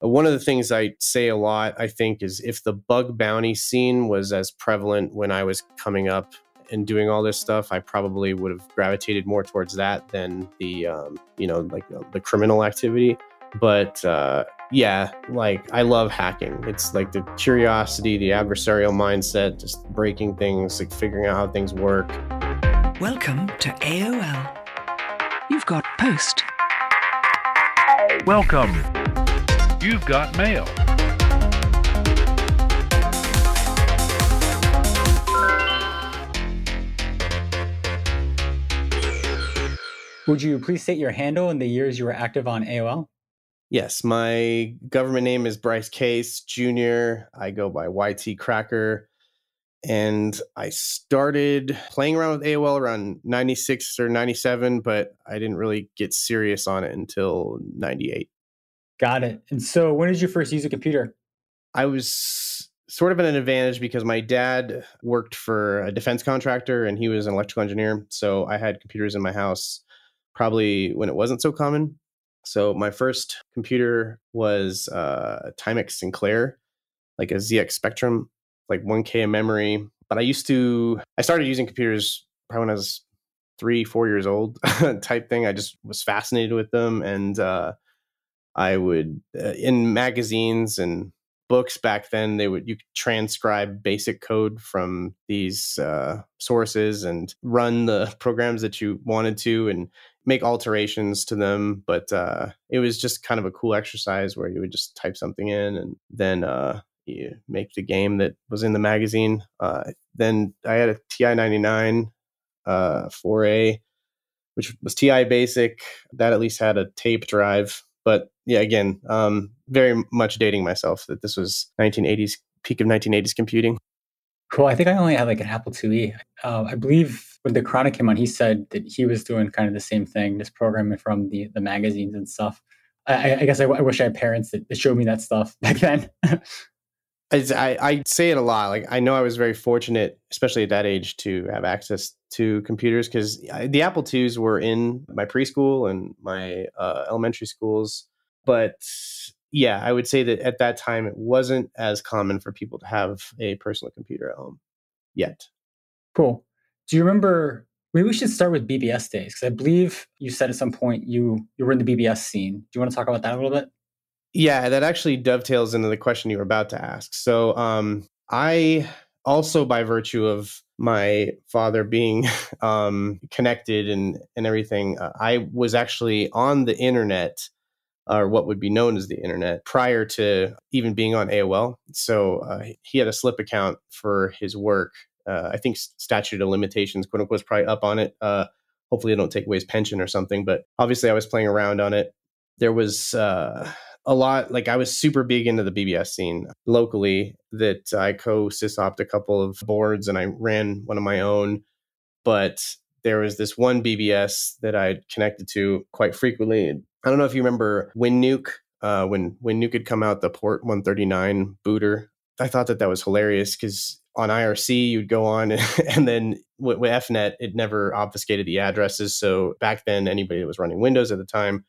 One of the things I say a lot, I think, is if the bug bounty scene was as prevalent when I was coming up and doing all this stuff, I probably would have gravitated more towards that than the, um, you know, like the criminal activity. But uh, yeah, like I love hacking. It's like the curiosity, the adversarial mindset, just breaking things, like figuring out how things work. Welcome to AOL. You've got post. Welcome. You've got mail. Would you please state your handle and the years you were active on AOL? Yes, my government name is Bryce Case Jr. I go by YT Cracker. And I started playing around with AOL around 96 or 97, but I didn't really get serious on it until 98. Got it. And so when did you first use a computer? I was sort of at an advantage because my dad worked for a defense contractor and he was an electrical engineer. So I had computers in my house probably when it wasn't so common. So my first computer was uh, Timex Sinclair, like a ZX Spectrum, like 1K of memory. But I used to, I started using computers probably when I was three, four years old type thing. I just was fascinated with them. And uh, I would uh, in magazines and books back then they would you could transcribe basic code from these uh, sources and run the programs that you wanted to and make alterations to them. But uh, it was just kind of a cool exercise where you would just type something in and then uh, you make the game that was in the magazine. Uh, then i had a ti 99 4a uh, which was ti basic. That at least had a tape drive but yeah, again, um, very much dating myself that this was 1980s peak of 1980s computing. Cool. I think I only had like an Apple IIe. Uh, I believe when the Chronic came on, he said that he was doing kind of the same thing, just programming from the the magazines and stuff. I, I guess I, I, wish I had parents that, that showed me that stuff back then. I, I say it a lot. Like I know I was very fortunate, especially at that age, to have access to computers because the Apple IIs were in my preschool and my uh, elementary schools. But yeah, I would say that at that time it wasn't as common for people to have a personal computer at home yet. Cool. Do you remember? Maybe we should start with BBS days because I believe you said at some point you you were in the BBS scene. Do you want to talk about that a little bit? Yeah, that actually dovetails into the question you were about to ask. So, um, I also, by virtue of my father being um, connected and and everything, uh, I was actually on the internet, or what would be known as the internet, prior to even being on AOL. So uh, he had a slip account for his work. Uh, I think statute of limitations, quote unquote, was probably up on it. Uh, hopefully, I don't take away his pension or something. But obviously, I was playing around on it. There was uh, a lot like I was super big into the BBS scene locally that I co sysopped a couple of boards and I ran one of my own but there was this one BBS that I connected to quite frequently I don't know if you remember WinNuke uh, when WinNuke had come out the port 139 booter I thought that that was hilarious because on IRC you'd go on and then with, with EFnet it never obfuscated the addresses so back then anybody that was running Windows at the time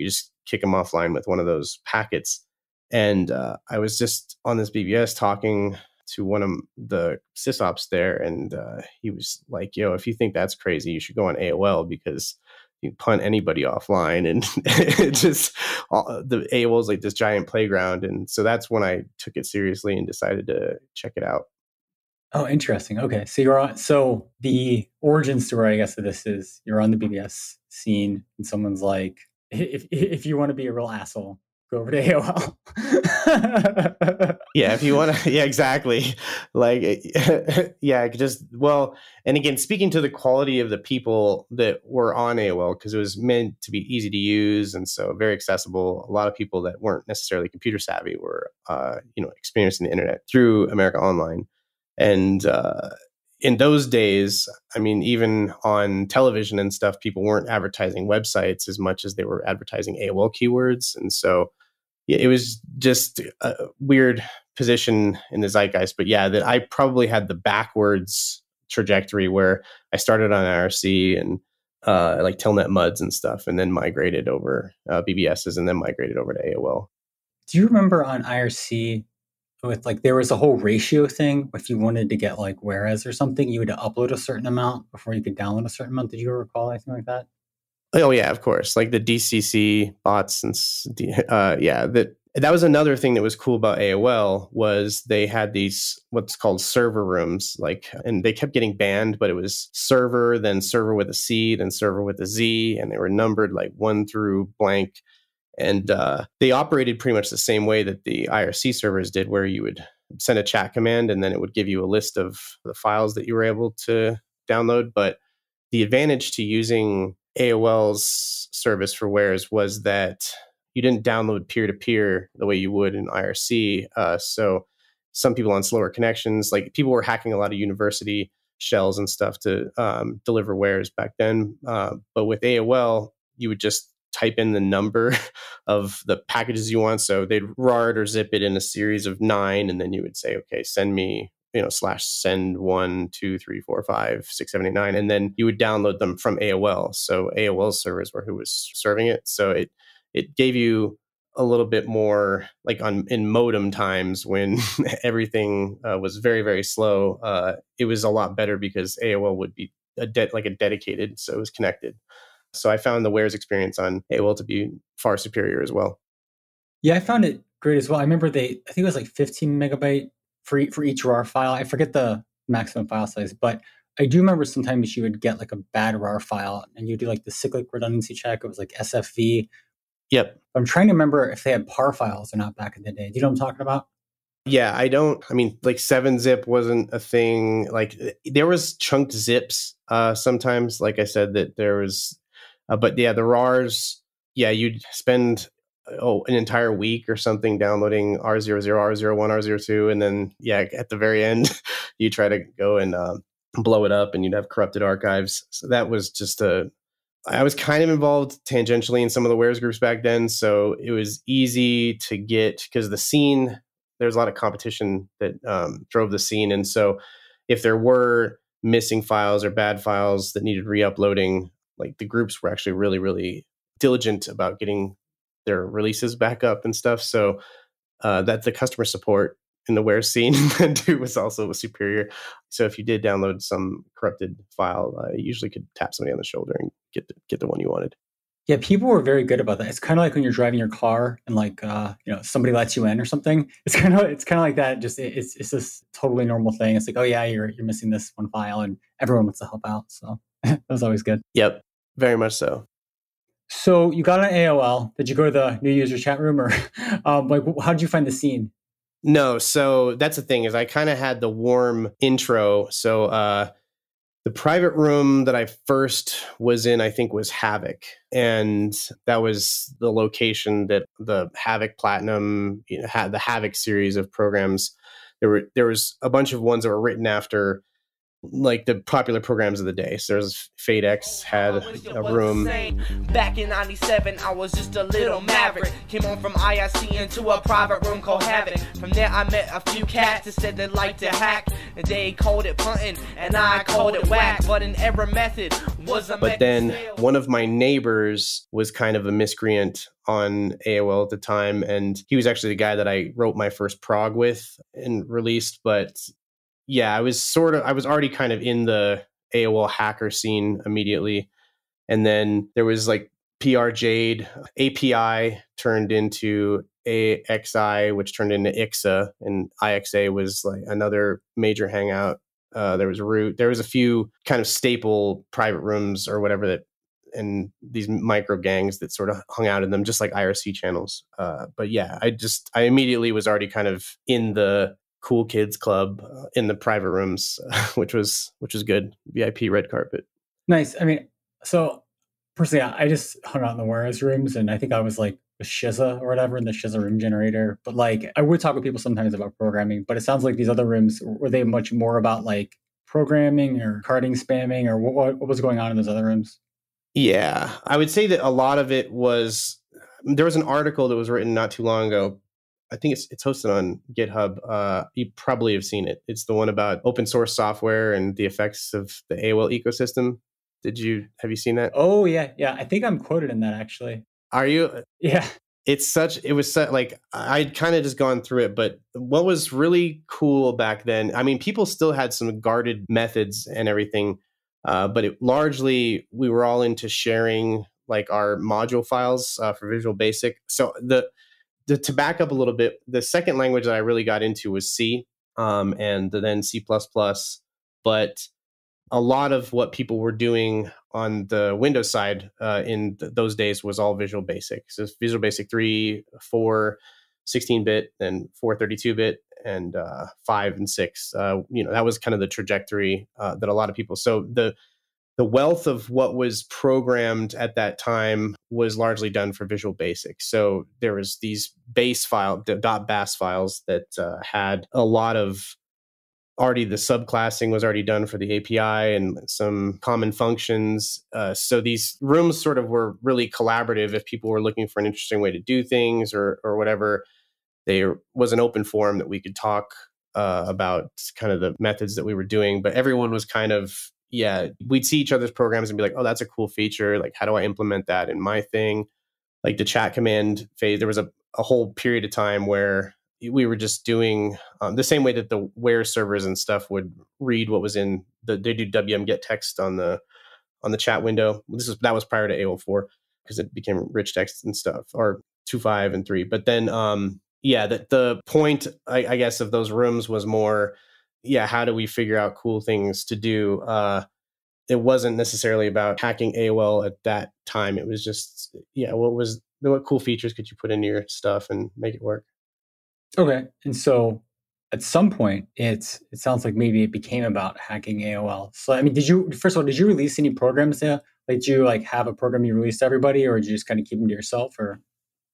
you just kick them offline with one of those packets. And uh, I was just on this BBS talking to one of the sysops there, and uh, he was like, "Yo, if you think that's crazy, you should go on AOL because you punt anybody offline." And it just all, the AOL is like this giant playground, and so that's when I took it seriously and decided to check it out. Oh, interesting. Okay, so you're on. So the origin story, I guess, of this is you're on the BBS scene, and someone's like, if if you want to be a real asshole, go over to AOL. yeah, if you want to, yeah, exactly. Like, yeah, just well, and again, speaking to the quality of the people that were on AOL, because it was meant to be easy to use and so very accessible. A lot of people that weren't necessarily computer savvy were, uh, you know, experiencing the internet through America Online, and uh, in those days, I mean, even on television and stuff, people weren't advertising websites as much as they were advertising AOL keywords. And so it was just a weird position in the zeitgeist. But yeah, that I probably had the backwards trajectory where I started on IRC and uh, like Telnet MUDs and stuff, and then migrated over uh, BBSs and then migrated over to AOL. Do you remember on IRC with like there was a whole ratio thing? If you wanted to get like wares or something, you had to upload a certain amount before you could download a certain amount. Did you recall anything like that? Oh yeah, of course. Like the DCC bots and uh, yeah, that that was another thing that was cool about AOL was they had these what's called server rooms, like, and they kept getting banned, but it was server, then server with a C, then server with a Z, and they were numbered like one through blank, and uh, they operated pretty much the same way that the IRC servers did, where you would send a chat command and then it would give you a list of the files that you were able to download, but the advantage to using AOL's service for wares was that you didn't download peer to peer the way you would in IRC. Uh, so some people on slower connections, like people were hacking a lot of university shells and stuff to um, deliver wares back then. Uh, but with AOL, you would just type in the number of the packages you want. So they'd RAR it or zip it in a series of nine, and then you would say, okay, send me you know slash send one two three four five six seven eight nine and then you would download them from aol so aol servers were who was serving it. So it it gave you a little bit more like on in modem times when everything uh, was very very slow. Uh, it was a lot better because aol would be a de- like a dedicated so it was connected. So i found the wares experience on aol to be far superior as well. Yeah i found it great as well. I remember they i think it was like 15 megabyte for for each RAR file. I forget the maximum file size, but I do remember sometimes you would get like a bad RAR file and you do like the cyclic redundancy check. It was like SFV. Yep. I'm trying to remember if they had PAR files or not back in the day. Do you know what I'm talking about? Yeah, I don't. I mean, like seven zip wasn't a thing. Like there was chunked zips uh, sometimes. Like I said, that there was, uh, but yeah, the RARs. Yeah, you'd spend oh an entire week or something downloading R00, R01, R02, and then yeah, at the very end, you try to go and um, blow it up, and you'd have corrupted archives. So that was just a. I was kind of involved tangentially in some of the wares groups back then, so it was easy to get because the scene there's a lot of competition that um, drove the scene, and so if there were missing files or bad files that needed re-uploading, like the groups were actually really really diligent about getting their releases back up and stuff. So uh, that the customer support in the Ware scene too was also superior. So if you did download some corrupted file, uh, you usually could tap somebody on the shoulder and get the, get the one you wanted. Yeah, people were very good about that. It's kind of like when you're driving your car and like uh, you know somebody lets you in or something. It's kind of it's kind of like that. Just it's it's this totally normal thing. It's like oh yeah, you're you're missing this one file, and everyone wants to help out. So that was always good. Yep, very much so. So you got on AOL. Did you go to the new user chat room, or um, like how did you find the scene? No, so that's the thing is I kind of had the warm intro. So uh, the private room that I first was in, I think, was Havoc, and that was the location that the Havoc Platinum you know, had the Havoc series of programs. There were there was a bunch of ones that were written after like the popular programs of the day. So there's FadeX had a room. Back in 97, I was just a little maverick. Came on from IRC into a private room called Havoc. From there, I met a few cats that said they like to hack. And they called it punting, and I called it whack. But an error method was a But then one of my neighbors was kind of a miscreant on AOL at the time. And he was actually the guy that I wrote my first prog with and released. But yeah, I was sort of I was already kind of in the AOL hacker scene immediately, and then there was like PR Jade API turned into AXI, which turned into IXA, and IXA was like another major hangout. Uh, there was Root. There was a few kind of staple private rooms or whatever that, and these micro gangs that sort of hung out in them, just like IRC channels. Uh, but yeah, I just I immediately was already kind of in the cool kids club uh, in the private rooms, which was which was good. VIP red carpet. Nice. I mean, so personally, I just hung out in the wares rooms, and I think I was like a Shiza or whatever in the Shiza room generator. But like, I would talk with people sometimes about programming, but it sounds like these other rooms were they much more about like programming or carding spamming or what, what was going on in those other rooms? Yeah, I would say that a lot of it was. There was an article that was written not too long ago I think it's it's hosted on GitHub. Uh, you probably have seen it. It's the one about open source software and the effects of the AOL ecosystem. Did you have you seen that? Oh yeah, yeah. I think I'm quoted in that actually. Are you? Yeah. it's such it was such, like I'd kind of just gone through it, but what was really cool back then, I mean, people still had some guarded methods and everything, uh, but it, largely we were all into sharing like our module files uh, for Visual Basic. So the, to back up a little bit, the second language that I really got into was C, um, and then C but a lot of what people were doing on the Windows side uh, in th- those days was all Visual Basic. So Visual Basic 3, 4, 16 bit, then 4, 32 bit, and uh, 5 and 6. Uh, you know, that was kind of the trajectory uh, that a lot of people. So the the wealth of what was programmed at that time was largely done for Visual Basic. So there was these base file, dot .bas files that uh, had a lot of already the subclassing was already done for the API and some common functions. Uh, so these rooms sort of were really collaborative. If people were looking for an interesting way to do things or or whatever, there was an open forum that we could talk uh, about kind of the methods that we were doing. But everyone was kind of yeah, we'd see each other's programs and be like, oh, that's a cool feature. Like, how do I implement that in my thing? Like the chat command phase, there was a, a whole period of time wares we were just doing um, the same way that the where servers and stuff would read what was in the they do wm get text on the on the chat window this is that was prior to aol4 because it became rich text and stuff or 2 5 and 3 but then um yeah the, the point I, I guess of those rooms was more yeah how do we figure out cool things to do uh it wasn't necessarily about hacking aol at that time it was just yeah what was what cool features could you put into your stuff and make it work Okay. And so at some point it's it sounds like maybe it became about hacking AOL. So I mean, did you first of all, did you release any programs there? Like did you like have a program you released to everybody or did you just kind of keep them to yourself or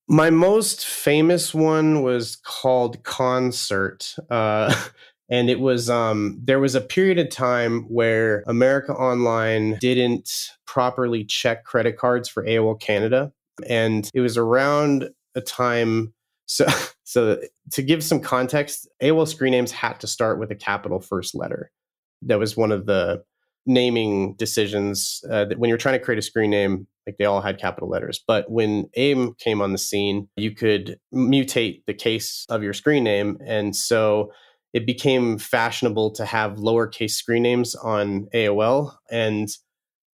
my most famous one was called Concert. Uh, and it was um, there was a period of time where America Online didn't properly check credit cards for AOL Canada. And it was around a time so, so to give some context, AOL screen names had to start with a capital first letter. That was one of the naming decisions uh, that when you're trying to create a screen name, like they all had capital letters. But when AIM came on the scene, you could mutate the case of your screen name, and so it became fashionable to have lowercase screen names on AOL and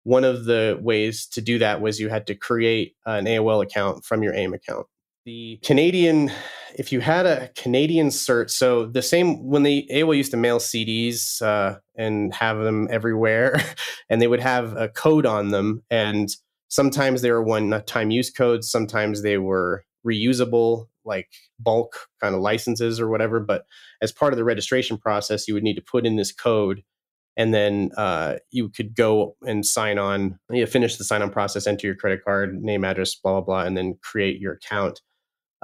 one of the ways to do that was you had to create an AOL account from your AIM account. The Canadian, if you had a Canadian cert, so the same when the AOL used to mail CDs uh, and have them everywhere, and they would have a code on them, and sometimes they were one-time use codes, sometimes they were reusable, like bulk kind of licenses or whatever. But as part of the registration process, you would need to put in this code and then uh, you could go and sign on you finish the sign on process enter your credit card name address blah blah blah and then create your account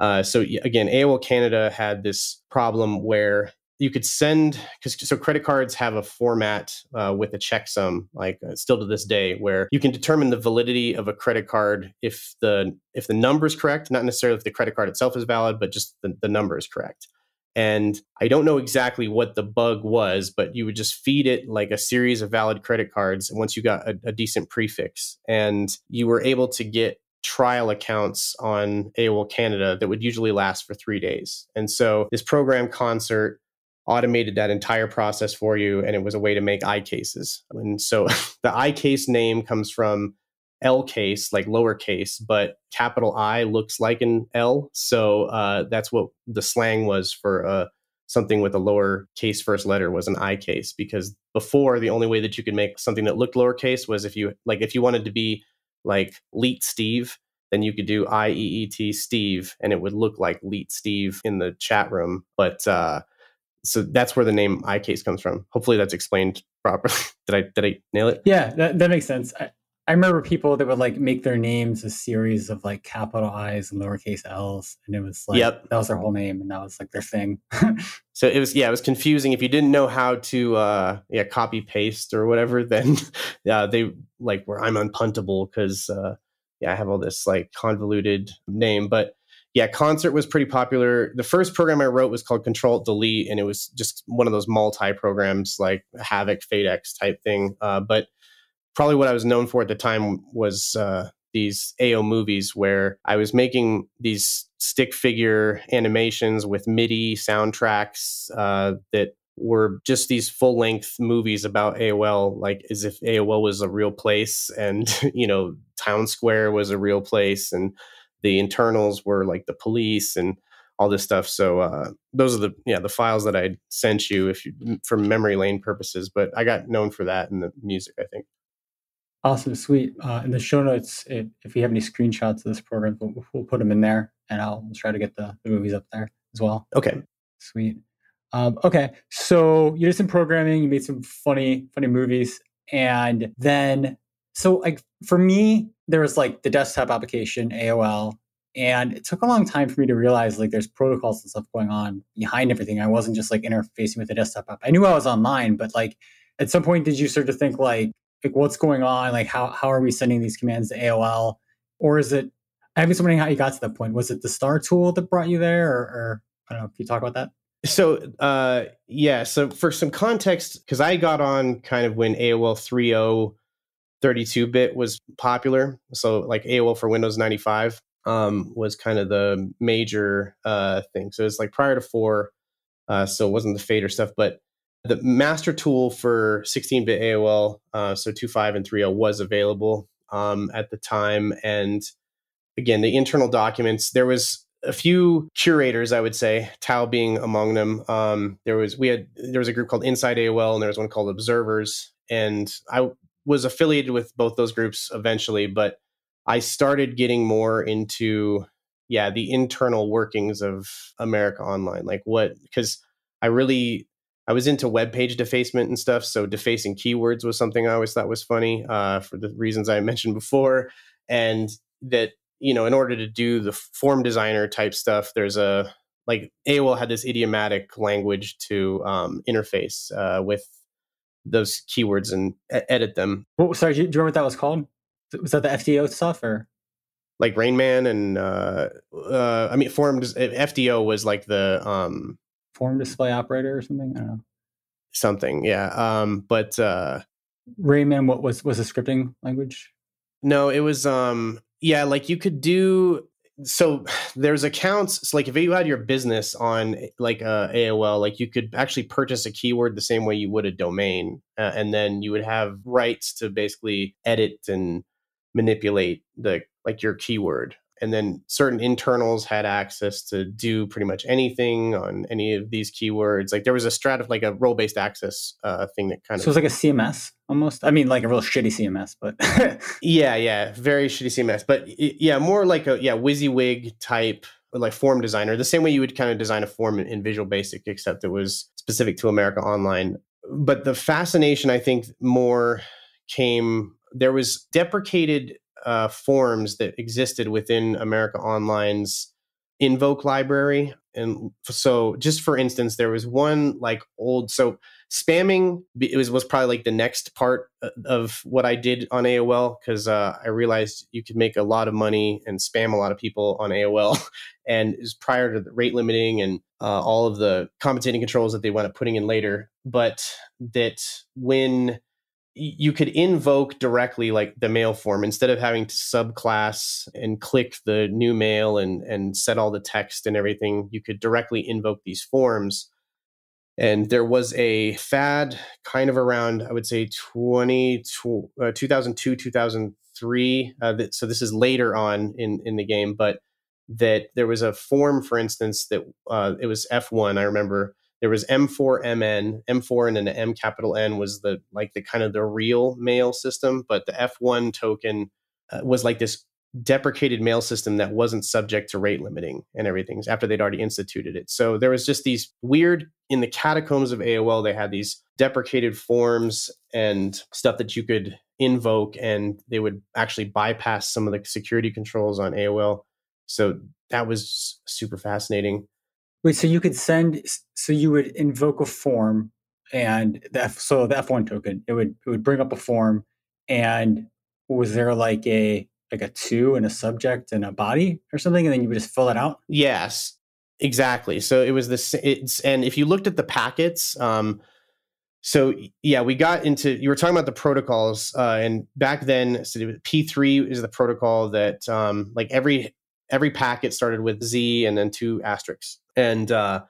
uh, so again, AOL Canada had this problem where you could send because so credit cards have a format uh, with a checksum, like uh, still to this day, where you can determine the validity of a credit card if the if the number is correct, not necessarily if the credit card itself is valid, but just the, the number is correct. And I don't know exactly what the bug was, but you would just feed it like a series of valid credit cards once you got a, a decent prefix, and you were able to get trial accounts on AOL Canada that would usually last for three days. And so this program concert automated that entire process for you, and it was a way to make I cases. And so the I case name comes from L case, like lowercase, but capital I looks like an L. So uh, that's what the slang was for uh, something with a lower case first letter was an I case because before the only way that you could make something that looked lowercase was if you like if you wanted to be like Leet Steve, then you could do I E E T Steve, and it would look like Leet Steve in the chat room. But uh, so that's where the name iCase comes from. Hopefully, that's explained properly. did I did I nail it? Yeah, that, that makes sense. I, I remember people that would like make their names a series of like capital I's and lowercase L's, and it was like yep. that was their whole name, and that was like their thing. so it was yeah, it was confusing if you didn't know how to uh, yeah copy paste or whatever. Then yeah, they like where I'm unpuntable because uh, yeah I have all this like convoluted name, but yeah, concert was pretty popular. The first program I wrote was called Control Delete, and it was just one of those multi programs like Havoc, FadeX type thing. Uh, but probably what I was known for at the time was uh, these AO movies where I was making these stick figure animations with MIDI soundtracks uh, that were just these full length movies about AOL, like as if AOL was a real place and, you know, Town Square was a real place and the internals were like the police and all this stuff. So uh, those are the yeah the files that I sent you if you for memory lane purposes. But I got known for that in the music, I think. Awesome, sweet. Uh, in the show notes, if, if you have any screenshots of this program, we'll, we'll put them in there, and I'll try to get the, the movies up there as well. Okay, sweet. Um, okay, so you did some programming, you made some funny, funny movies, and then so like for me, there was like the desktop application AOL, and it took a long time for me to realize like there's protocols and stuff going on behind everything. I wasn't just like interfacing with the desktop app. I knew I was online, but like at some point did you start to think like like what's going on? Like how how are we sending these commands to AOL? Or is it I was wondering how you got to that point. Was it the star tool that brought you there or, or I don't know, can you talk about that? So uh yeah, so for some context, because I got on kind of when AOL 3.0 32 bit was popular. So like AOL for Windows 95 um, was kind of the major uh, thing. So it's like prior to four, uh, so it wasn't the fader stuff, but the master tool for 16-bit AOL, uh, so 2.5 and 3.0 was available um, at the time. And again, the internal documents, there was a few curators, I would say, Tao being among them. Um, there was we had there was a group called Inside AOL, and there was one called Observers, and I was affiliated with both those groups eventually, but I started getting more into yeah the internal workings of America Online, like what because I really I was into web page defacement and stuff, so defacing keywords was something I always thought was funny uh, for the reasons I mentioned before, and that you know in order to do the form designer type stuff, there's a like AOL had this idiomatic language to um, interface uh, with those keywords and edit them. What, sorry, do you remember what that was called? was that the FDO stuff or like Rainman and uh, uh, I mean form FDO was like the um, form display operator or something. I don't know. Something, yeah. Um, but uh, Rainman, what was was a scripting language? No, it was um, yeah, like you could do so there's accounts so like if you had your business on like uh, aol like you could actually purchase a keyword the same way you would a domain uh, and then you would have rights to basically edit and manipulate the like your keyword and then certain internals had access to do pretty much anything on any of these keywords. Like there was a strat of like a role based access uh, thing that kind of so it was like a cms almost? I mean like a real shitty cms but yeah yeah. Very shitty cms but yeah more like a yeah wysiwyg type like form designer. The same way you would kind of design a form in, in visual basic except it was specific to america online. But the fascination i think more came there was deprecated uh, forms that existed within America Online's invoke library. And so, just for instance, there was one like old so spamming. It was was probably like the next part uh, of what I did on AOL because uh, I realized you could make a lot of money and spam a lot of people on AOL. and was prior to the rate limiting and uh, all of the compensating controls that they wound up putting in later. But that when you could invoke directly like the mail form instead of having to subclass and click the new mail and and set all the text and everything you could directly invoke these forms. And there was a fad kind of around i would say 20 uh, 2002 2003 uh, that, so this is later on in in the game but that there was a form for instance that uh, it was f1 i remember there was M4MN, M4 and an M capital N was the like the kind of the real mail system, but the F1 token uh, was like this deprecated mail system that wasn't subject to rate limiting and everything after they'd already instituted it. So there was just these weird in the catacombs of AOL they had these deprecated forms and stuff that you could invoke and they would actually bypass some of the security controls on AOL. So that was super fascinating. Wait, so you could send, so you would invoke a form, and the F, so the F1 token, it would it would bring up a form, and was there like a like a to and a subject and a body or something, and then you would just fill it out? Yes, exactly. So it was this. It's and if you looked at the packets, um, so yeah, we got into you were talking about the protocols, uh, and back then, so P three is the protocol that um, like every every packet started with Z and then two asterisks, and uh,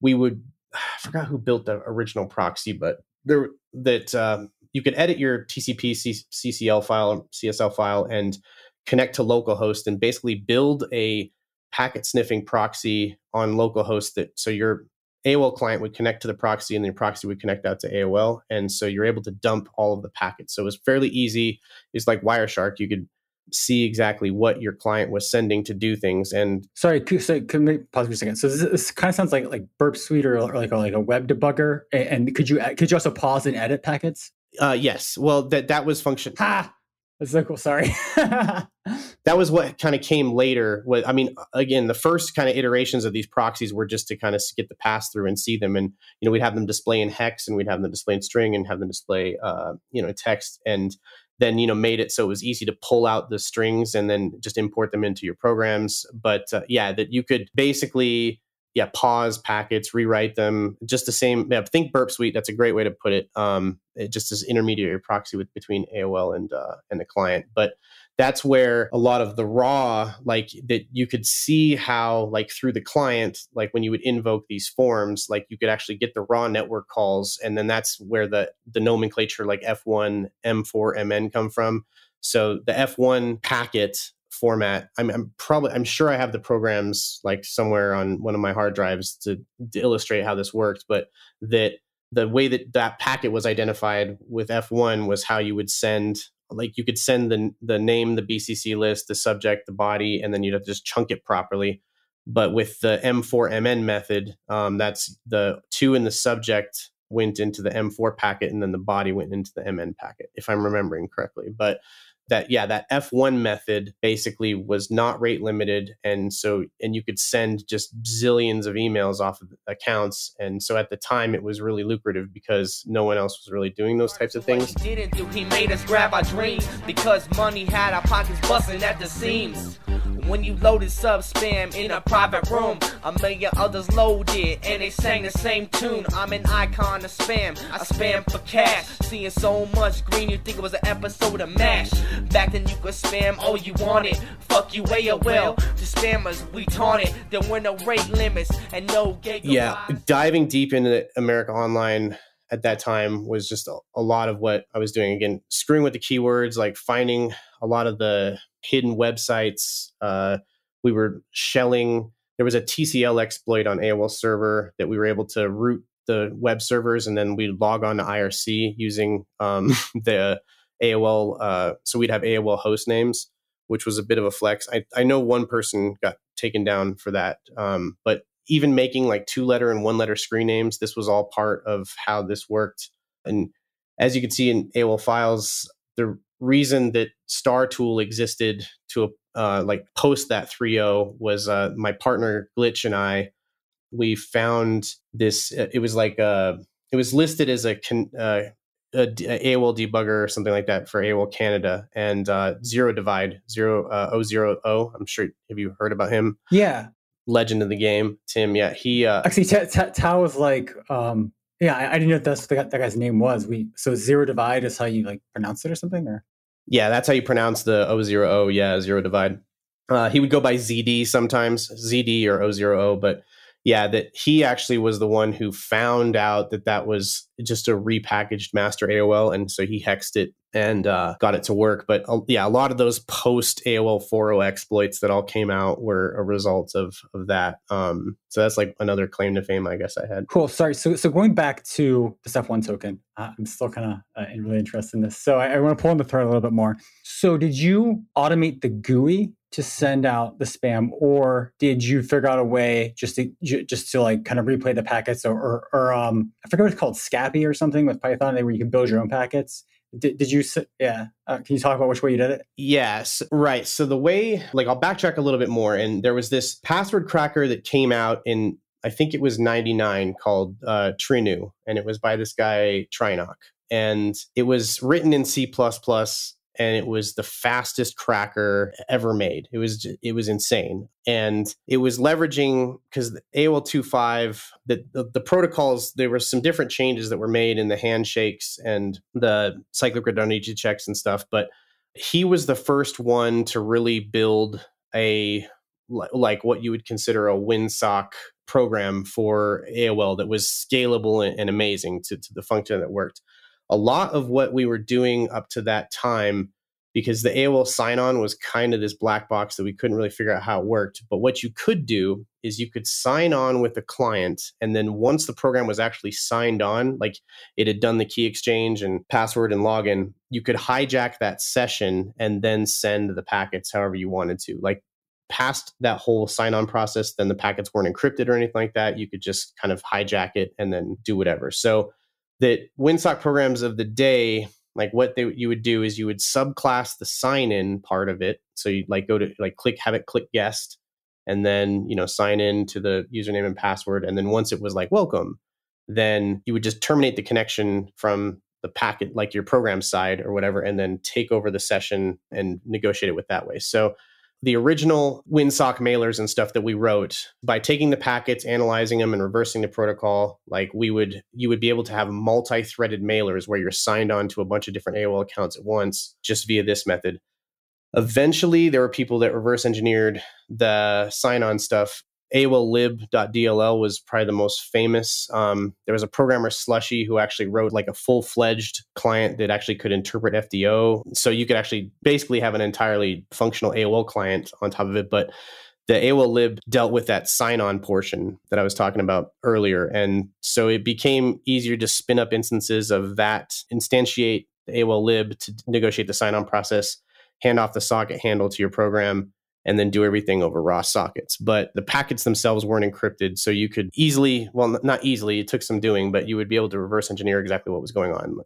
we would I forgot who built the original proxy, but there that um, you could edit your TCP CCL file, CSL file, and connect to localhost, and basically build a packet sniffing proxy on localhost that so your AOL client would connect to the proxy and the proxy would connect out to AOL. And so you're able to dump all of the packets. So it was fairly easy. It's like Wireshark. You could see exactly what your client was sending to do things. And sorry, so can we pause for a second? So this, this, kind of sounds like like Burp Suite or, or like a, like a web debugger. And, and, could you could you also pause and edit packets? Uh, yes. Well, that that was function. Ha! That's so cool. Sorry. that was what kind of came later. What I mean, again, the first kind of iterations of these proxies were just to kind of get the pass through and see them, and you know, we'd have them display in hex, and we'd have them display in string, and have them display, uh, you know, text, and then you know, made it so it was easy to pull out the strings and then just import them into your programs. But uh, yeah, that you could basically yeah, pause packets, rewrite them, just the same. Yeah, think Burp Suite. That's a great way to put it. Um, it just as intermediary proxy with between AOL and uh, and the client. But that's where a lot of the raw, like that, you could see how, like through the client, like when you would invoke these forms, like you could actually get the raw network calls, and then that's where the the nomenclature like F1, M4, MN come from. So the F1 packet format. I'm, I'm, probably I'm sure I have the programs like somewhere on one of my hard drives to, to illustrate how this worked, but that the way that that packet was identified with F1 was how you would send like you could send the the name, the BCC list, the subject, the body, and then you'd have to just chunk it properly. But with the M4MN method, um, that's the two in the subject went into the M4 packet, and then the body went into the MN packet, if I'm remembering correctly. But that yeah that f1 method basically was not rate limited and so and you could send just zillions of emails off of accounts and so at the time it was really lucrative because no one else was really doing those types of things he didn't do he made us grab our dreams because money had our pockets busting at the seams when you loaded sub spam in a private room. A million others loaded and they sang the same tune. I'm an icon of spam. I spam for cash. Seeing so much green, you think it was an episode of MASH. Back then you could spam all you wanted. Fuck you, AOL. The spammers, we taunted. There were no rate limits and no gay. Yeah, diving deep into America Online at that time was just a, a, lot of what I was doing. Again, screwing with the keywords, like finding a lot of the hidden websites. Uh, we were shelling. There was a TCL exploit on AOL server that we were able to root the web servers, and then we'd log on to IRC using um, the AOL. Uh, so we'd have AOL host names, which was a bit of a flex. I, I know one person got taken down for that, um, but even making like two letter and one letter screen names, this was all part of how this worked. And as you can see in AOL files, the reason that Star Tool existed to uh, like post that 3.0 was uh, my partner Glitch and I. We found this. Uh, it was like a. Uh, it was listed as a, con, uh, a, a AOL debugger or something like that for AOL Canada and uh, Zero Divide Zero uh, O Zero O. I'm sure have you heard about him? Yeah, legend of the game, Tim. Yeah, he uh, actually Tao was like, um, yeah, I, I, didn't know that's what that guy's name was. We so zero divide is how you like pronounce it or something, or yeah, that's how you pronounce the O zero O. Yeah, zero divide. Uh, he would go by ZD sometimes, ZD or O zero O, but yeah, that he actually was the one who found out that that was just a repackaged master AOL, and so he hexed it and uh, got it to work. But uh, yeah, a lot of those post AOL 4.0 exploits that all came out were a result of of that. Um, so that's like another claim to fame, I guess I had. Cool. Sorry. So so going back to the F1 token, uh, I'm still kind of uh, really interested in this. So I, I want to pull on the thread a little bit more. So did you automate the GUI to send out the spam or did you figure out a way just to just to like kind of replay the packets or or, or um i forget what it's called scapy or something with python where you can build your own packets? Did, did you yeah uh, can you talk about which way you did it? Yes right. So the way like i'll backtrack a little bit more and there was this password cracker that came out in i think it was 99 called uh, trinu and it was by this guy trinok and it was written in c++ and it was the fastest cracker ever made. It was it was insane, and it was leveraging because the AOL 2.5 the, the the protocols there were some different changes that were made in the handshakes and the cyclic redundancy checks and stuff, but he was the first one to really build a like what you would consider a WinSock program for AOL that was scalable and, and amazing to, to the function that worked. A lot of what we were doing up to that time, because the AOL sign on was kind of this black box that we couldn't really figure out how it worked. But what you could do is you could sign on with the client. And then once the program was actually signed on, like it had done the key exchange and password and login, you could hijack that session and then send the packets however you wanted to. Like past that whole sign on process, then the packets weren't encrypted or anything like that. You could just kind of hijack it and then do whatever. So that WinSock programs of the day, like what they you would do is you would subclass the sign in part of it. So you'd like go to like click have it click guest and then you know sign in to the username and password. And then once it was like welcome, then you would just terminate the connection from the packet, like your program side or whatever, and then take over the session and negotiate it with that way. So the original WinSock mailers and stuff that we wrote by taking the packets, analyzing them, and reversing the protocol. Like we would, you would be able to have multi-threaded mailers where you're signed on to a bunch of different AOL accounts at once, just via this method. Eventually, there were people that reverse engineered the sign-on stuff AOLlib.dll was probably the most famous. Um, there was a programmer Slushy who actually wrote like a full fledged client that actually could interpret FDO. So you could actually basically have an entirely functional AOL client on top of it. But the AOL lib dealt with that sign on portion that I was talking about earlier. And so it became easier to spin up instances of that, instantiate the AOL lib to negotiate the sign on process, hand off the socket handle to your program and then do everything over raw sockets. But the packets themselves weren't encrypted, so you could easily, well, not easily, it took some doing, but you would be able to reverse engineer exactly what was going on.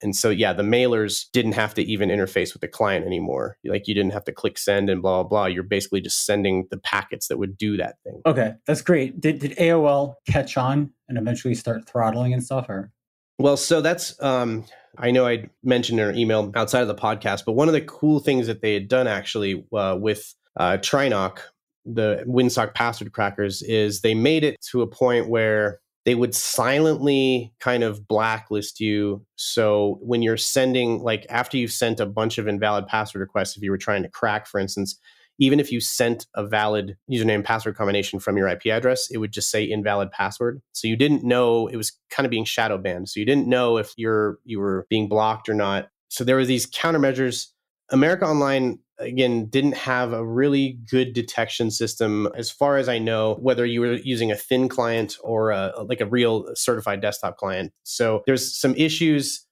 And so, yeah, the mailers didn't have to even interface with the client anymore. Like you didn't have to click send and blah, blah, blah. You're basically just sending the packets that would do that thing. Okay, that's great. Did, did AOL catch on and eventually start throttling and stuff? Or? Well, so that's, um, I know I mentioned in an email outside of the podcast, but one of the cool things that they had done actually uh, with uh, Trinoc, the WinSock password crackers, is they made it to a point where they would silently kind of blacklist you. So when you're sending, like after you've sent a bunch of invalid password requests, if you were trying to crack, for instance, even if you sent a valid username password combination from your IP address, it would just say invalid password. So you didn't know it was kind of being shadow banned. So you didn't know if you're you were being blocked or not. So there were these countermeasures. America Online again didn't have a really good detection system as far as i know whether you were using a thin client or a, like a real certified desktop client. So there's some issues.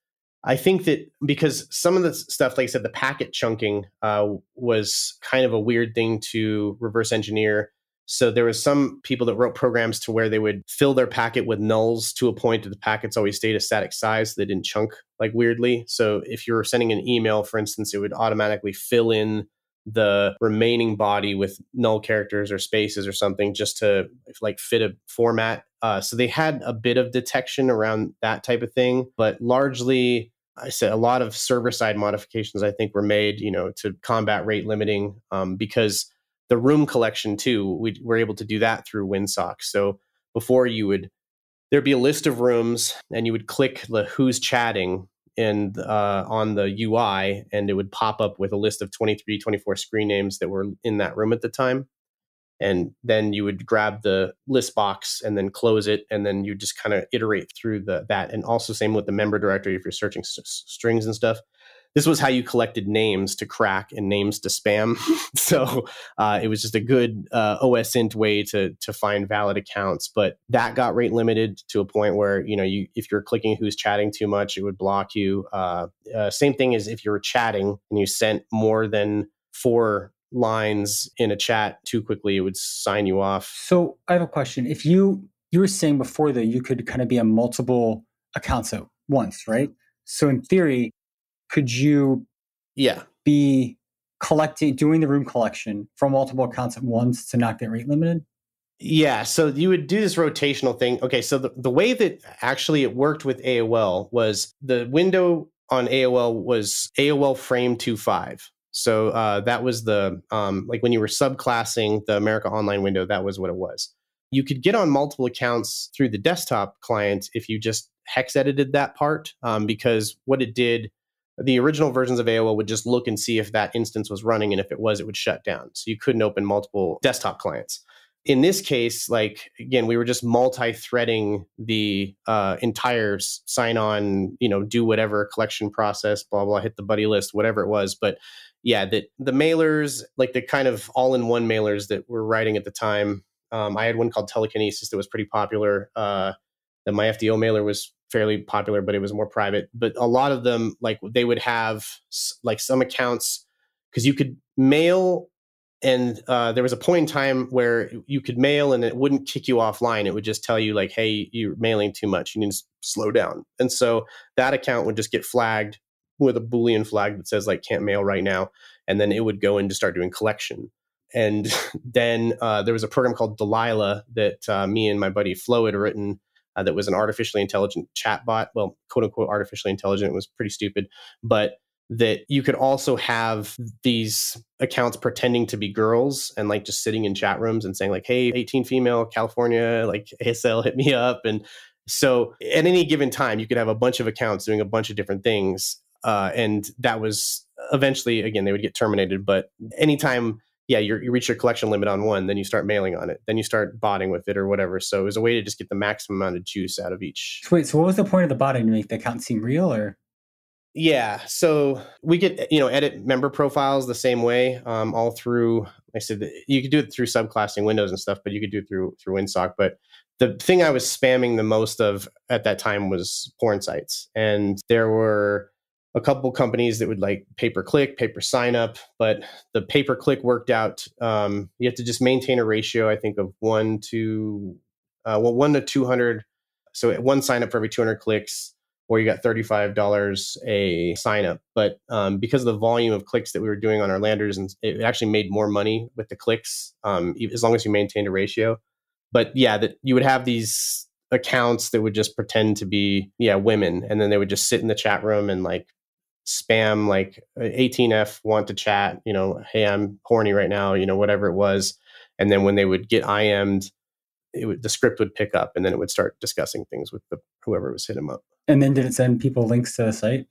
I think that because some of the stuff like i said the packet chunking uh, was kind of a weird thing to reverse engineer so there was some people that wrote programs to where they would fill their packet with nulls to a point that the packets always stayed a static size. So they didn't chunk like weirdly. So if you were sending an email, for instance, it would automatically fill in the remaining body with null characters or spaces or something just to like fit a format. Uh, so they had a bit of detection around that type of thing, but largely I said a lot of server side modifications I think were made, you know, to combat rate limiting um, because the room collection too we were able to do that through winsock so before you would there'd be a list of rooms and you would click the who's chatting and uh, on the ui and it would pop up with a list of 23 24 screen names that were in that room at the time. And then you would grab the list box and then close it and then you just kind of iterate through the that. And also same with the member directory if you're searching strings and stuff this was how you collected names to crack and names to spam. so uh, it was just a good uh, OSINT way to to find valid accounts. But that got rate limited to a point where you know you if you're clicking who's chatting too much, it would block you. Uh, uh same thing as if you were chatting and you sent more than four lines in a chat too quickly, it would sign you off. So I have a question. If you you were saying before that you could kind of be on multiple accounts at once, right? So in theory, could you yeah be collecting doing the room collection from multiple accounts at once to not get rate limited yeah so you would do this rotational thing okay so the, the way that actually it worked with aol was the window on AOL was AOL Frame 25. So uh, that was the um, like when you were subclassing the America Online window, that was what it was. You could get on multiple accounts through the desktop client if you just hex edited that part, um, because what it did, the original versions of AOL would just look and see if that instance was running, and if it was, it would shut down. So you couldn't open multiple desktop clients in this case, like again, we were just multi-threading the uh, entire sign-on, you know, do whatever collection process, blah blah, hit the buddy list, whatever it was. But yeah, that the mailers, like the kind of all-in-one mailers that we're writing at the time. Um, I had one called Telekinesis that was pretty popular. Uh, the MyFDO mailer was fairly popular, but it was more private. But a lot of them, like they would have like some accounts because you could mail and uh, there was a point in time where you could mail and it wouldn't kick you offline. It would just tell you like hey you're mailing too much. You need to slow down. And so that account would just get flagged with a boolean flag that says like can't mail right now. And then it would go in to start doing collection. And then uh, there was a program called delilah that uh, me and my buddy flo had written uh, that was an artificially intelligent chatbot. Well quote unquote artificially intelligent it was pretty stupid but that you could also have these accounts pretending to be girls and like just sitting in chat rooms and saying like hey 18 female california like asl hit me up. And so at any given time you could have a bunch of accounts doing a bunch of different things uh, and that was eventually again they would get terminated but anytime yeah you reach your collection limit on one then you start mailing on it then you start botting with it or whatever so it was a way to just get the maximum amount of juice out of each wait so what was the point of the botting to make the account seem real or yeah, so we get you know edit member profiles the same way, um, all through. Like I said you could do it through subclassing Windows and stuff, but you could do it through through WinSock. But the thing I was spamming the most of at that time was porn sites, and there were a couple companies that would like pay per click, pay per sign up, but the pay per click worked out. Um, you have to just maintain a ratio, I think, of one to uh, well, one to two hundred. So one sign up for every two hundred clicks or you got $35 a sign up. But um, because of the volume of clicks that we were doing on our landers, and it actually made more money with the clicks um, as long as you maintained a ratio. But yeah, that you would have these accounts that would just pretend to be yeah women, and then they would just sit in the chat room and like spam like 18f want to chat, you know, hey I'm horny right now, you know whatever it was, and then when they would get IM'd, it would, the script would pick up, and then it would start discussing things with the whoever was hitting them up. And then did it send people links to the site?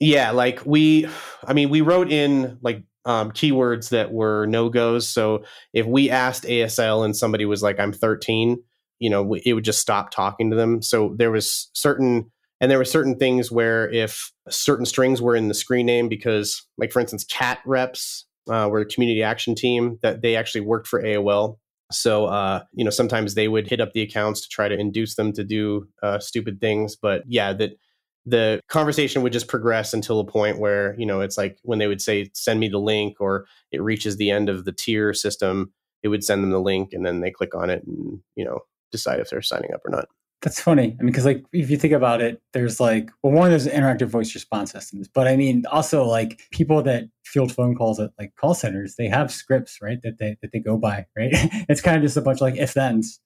Yeah, like we, I mean, we wrote in like um, keywords that were no goes. So if we asked ASL and somebody was like, I'm 13, you know, it would just stop talking to them. So there was certain, and there were certain things where if certain strings were in the screen name, because like for instance, cat reps uh, were a community action team that they actually worked for AOL. So, uh, you know, sometimes they would hit up the accounts to try to induce them to do uh, stupid things. But yeah, that the conversation would just progress until a point where, you know, it's like when they would say, send me the link or it reaches the end of the tier system, it would send them the link and then they click on it and, you know, decide if they're signing up or not. That's funny. I mean, because like if you think about it, there's like well, one there's interactive voice response systems, but I mean also like people that field phone calls at like call centers, they have scripts, right? That they that they go by, right? it's kind of just a bunch of like if thens.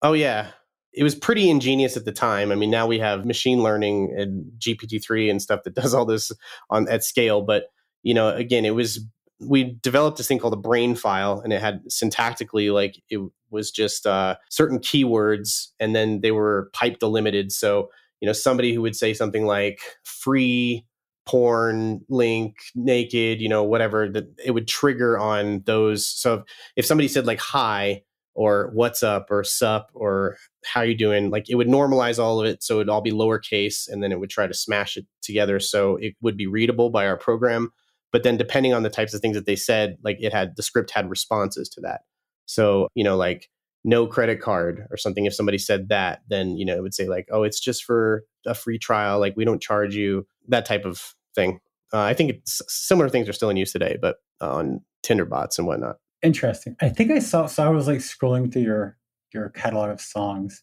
Oh yeah, it was pretty ingenious at the time. I mean, now we have machine learning and GPT three and stuff that does all this on at scale, but you know, again, it was we developed this thing called a brain file and it had syntactically like it was just uh, certain keywords and then they were pipe delimited so you know somebody who would say something like free porn link naked you know whatever that it would trigger on those. So if, if somebody said like hi or what's up or sup or how you doing like it would normalize all of it so it'd all be lowercase and then it would try to smash it together so it would be readable by our program. But then depending on the types of things that they said like it had the script had responses to that so you know like no credit card or something if somebody said that then you know it would say like oh it's just for a free trial like we don't charge you that type of thing uh, i think similar things are still in use today but on tinder bots and whatnot interesting i think i saw so i was like scrolling through your your catalog of songs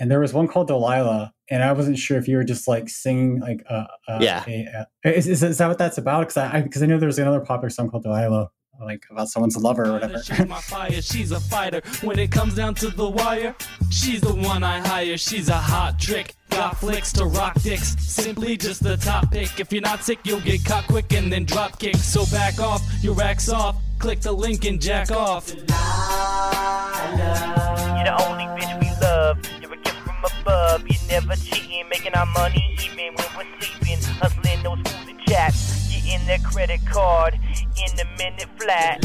and there was one called Delilah, and I wasn't sure if you were just like singing like uh, uh yeah. A, a, is, is, that what that's about? Because I because I, I know there's another popular song called Delilah like about someone's lover or whatever. she's my fire, she's a fighter. When it comes down to the wire, she's the one I hire. She's a hot trick. drop flicks to rock dicks. Simply just the top pick. If you're not sick, you'll get caught quick and then drop kick. So back off, your racks off. Click the link and jack off. You're the only bitch we love. You're a gift from above. You never cheating, making our money even when we're sleeping. Hustling those their credit card in a minute flat.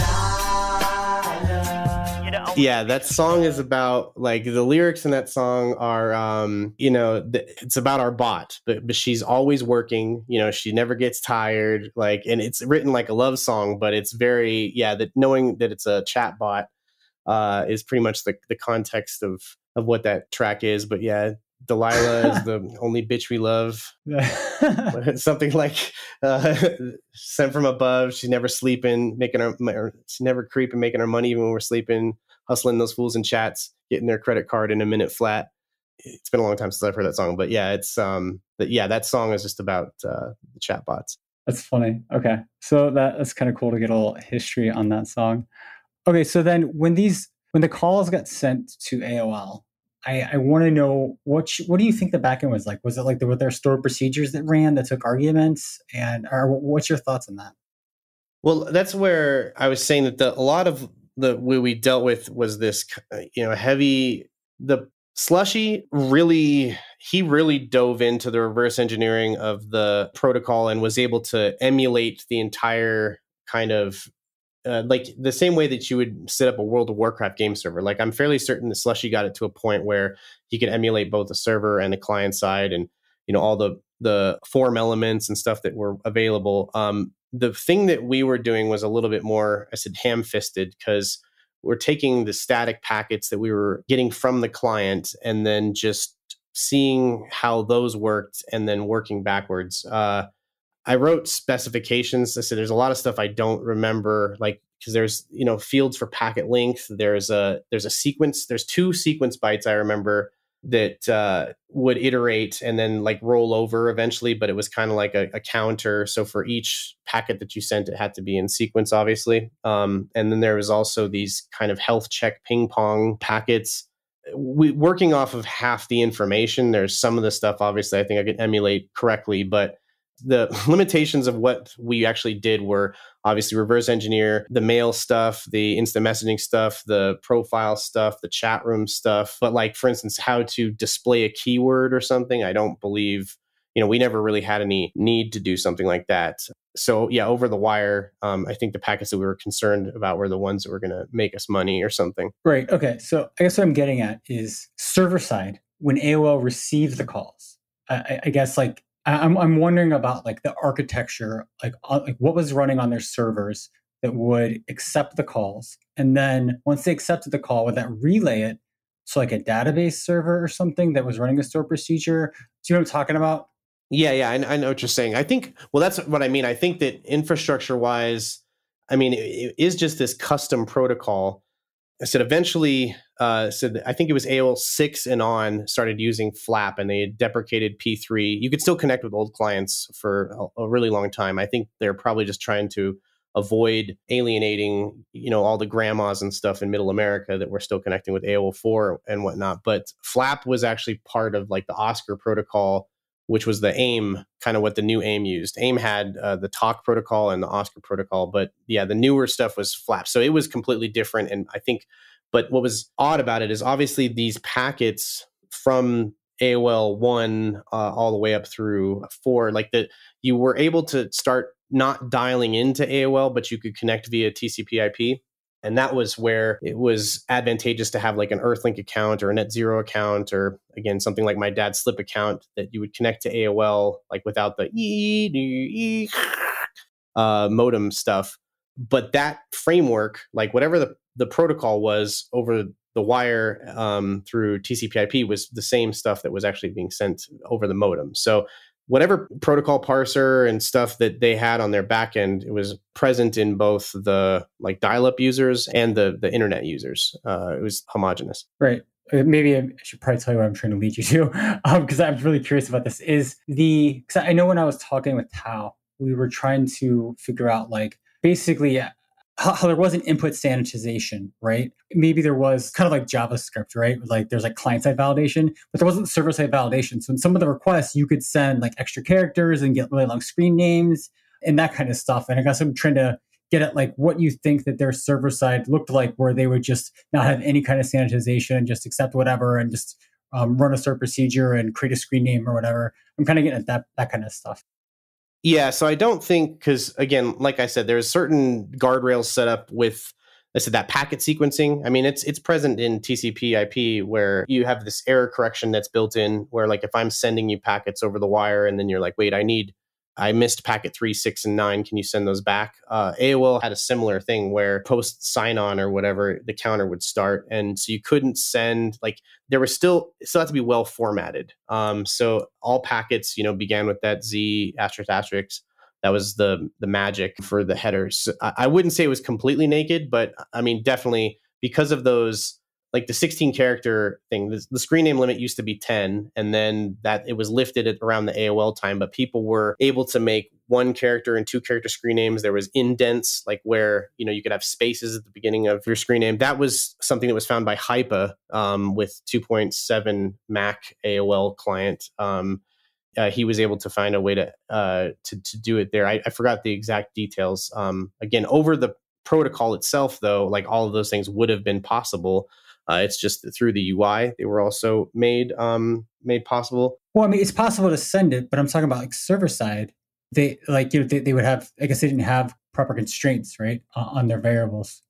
The yeah that song is about like the lyrics in that song are um you know it's about our bot but, but she's always working you know she never gets tired like and it's written like a love song but it's very yeah that knowing that it's a chat bot uh is pretty much the the context of of what that track is but yeah delilah is the only bitch we love something like uh, sent from above. She's never sleeping, making her. She's never creeping, making her money even when we're sleeping. Hustling those fools in chats, getting their credit card in a minute flat. It's been a long time since I've heard that song, but yeah, it's um, but yeah, that song is just about uh, the chat bots. That's funny. Okay. So that, that's kind of cool to get a little history on that song. Okay. So then when these, when the calls got sent to AOL, I, I want to know what sh- what do you think the backend was like? Was it like there were there stored procedures that ran that took arguments, and or what's your thoughts on that? Well, that's where I was saying that the a lot of the way we dealt with was this, uh, you know, heavy. The slushy really he really dove into the reverse engineering of the protocol and was able to emulate the entire kind of uh, like the same way that you would set up a World of Warcraft game server. Like I'm fairly certain that Slushy got it to a point where he could emulate both the server and the client side, and you know all the the form elements and stuff that were available. Um, the thing that we were doing was a little bit more, I said, ham fisted because we're taking the static packets that we were getting from the client and then just seeing how those worked and then working backwards. Uh, I wrote specifications. I said there's a lot of stuff I don't remember, like because there's you know fields for packet length. There's a there's a sequence. There's two sequence bytes I remember that uh, would iterate and then like roll over eventually, but it was kind of like a, a, counter. So for each packet that you sent, it had to be in sequence, obviously. Um, and then there was also these kind of health check ping pong packets. We, working off of half the information, there's some of the stuff obviously I think I could emulate correctly, but the limitations of what we actually did were obviously reverse engineer the mail stuff, the instant messaging stuff, the profile stuff, the chat room stuff. But like for instance, how to display a keyword or something, I don't believe you know we never really had any need to do something like that. So yeah, over the wire, um, I think the packets that we were concerned about were the ones that were going to make us money or something. Right. Okay. So I guess what I'm getting at is server side when AOL receives the calls. I, I guess like I'm I'm wondering about like the architecture, like uh, like what was running on their servers that would accept the calls, and then once they accepted the call, would that relay it to like a database server or something that was running a store procedure? Do you know what I'm talking about? Yeah, yeah, I, I know what you're saying. I think well, that's what I mean. I think that infrastructure wise, I mean, it, it is just this custom protocol I said eventually, uh, said I think it was AOL six and on started using Flap, and they deprecated P three. You could still connect with old clients for a, a, really long time. I think they're probably just trying to avoid alienating, you know, all the grandmas and stuff in Middle America that were still connecting with AOL four and whatnot. But Flap was actually part of like the OSCAR protocol which was the AIM, kind of what the new AIM used. AIM had uh, the talk protocol and the OSCAR protocol, but yeah, the newer stuff was Flap. So it was completely different. And I think, but what was odd about it is obviously these packets from AOL one uh, all the way up through four, like that you were able to start not dialing into AOL, but you could connect via TCP/IP. And that was where it was advantageous to have like an Earthlink account or a Net Zero account, or again, something like my dad's Slip account that you would connect to AOL, like without the e, uh, modem stuff. But that framework, like whatever the, the protocol was over the wire um, through TCP/IP, was the same stuff that was actually being sent over the modem. So whatever protocol parser and stuff that they had on their backend, it was present in both the like dial-up users and the the internet users. Uh, it was homogenous. Right. Uh, maybe I should probably tell you what I'm trying to lead you to, because um, I'm really curious about this. Is the because I know when I was talking with Tao, we were trying to figure out like basically how, there wasn't input sanitization, right? Maybe there was kind of like JavaScript, right? Like there's like client side validation, but there wasn't server side validation. So in some of the requests, you could send like extra characters and get really long screen names and that kind of stuff. And I guess I'm trying to get at like what you think that their server side looked like, where they would just not have any kind of sanitization and just accept whatever and just um, run a cert procedure and create a screen name or whatever. I'm kind of getting at that that kind of stuff. Yeah, so I don't think because again, like I said, there's certain guardrails set up with I said that packet sequencing. I mean, it's it's present in TCP/IP where you have this error correction that's built in. Where like if I'm sending you packets over the wire, and then you're like, wait, I need I missed packet three, six, and nine. Can you send those back? Uh, AOL had a similar thing where post sign on or whatever, the counter would start. And so you couldn't send, like, there was still, still had to be well formatted. Um, so all packets, you know, began with that Z asterisk asterisk. That was the the magic for the headers. I, I wouldn't say it was completely naked, but I mean, definitely because of those like the 16 character thing the, the, screen name limit used to be 10 and then that it was lifted at around the aol time but people were able to make one character and two character screen names there was indents like where you know you could have spaces at the beginning of your screen name that was something that was found by hypa um, with 2.7 mac aol client um, uh, he was able to find a way to uh, to, to do it there. I, I forgot the exact details. Um, again, over the protocol itself, though, like all of those things would have been possible. Uh, it's just through the UI they were also made um, made possible. Well, I mean, it's possible to send it, but I'm talking about like server side. They like you know they, they would have. I guess they didn't have proper constraints, right, on their variables.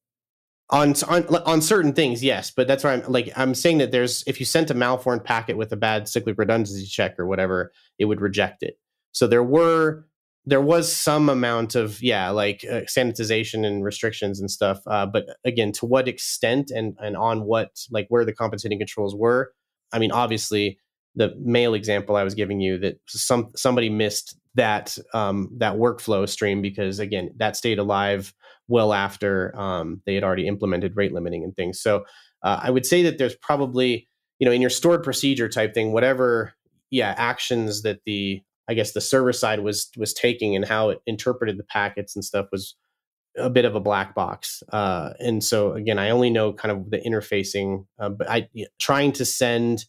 On, on on certain things, yes, but that's why I'm like I'm saying that there's if you sent a malformed packet with a bad cyclic redundancy check or whatever, it would reject it. So there were there was some amount of yeah like uh, sanitization and restrictions and stuff uh, but again to what extent and and on what like where the compensating controls were i mean obviously the mail example i was giving you that some somebody missed that um, that workflow stream because again that stayed alive well after um, they had already implemented rate limiting and things. So uh, i would say that there's probably you know in your stored procedure type thing whatever yeah actions that the I guess the server side was was taking and how it interpreted the packets and stuff was a bit of a black box. Uh, and so again, I only know kind of the interfacing, uh, but I trying to send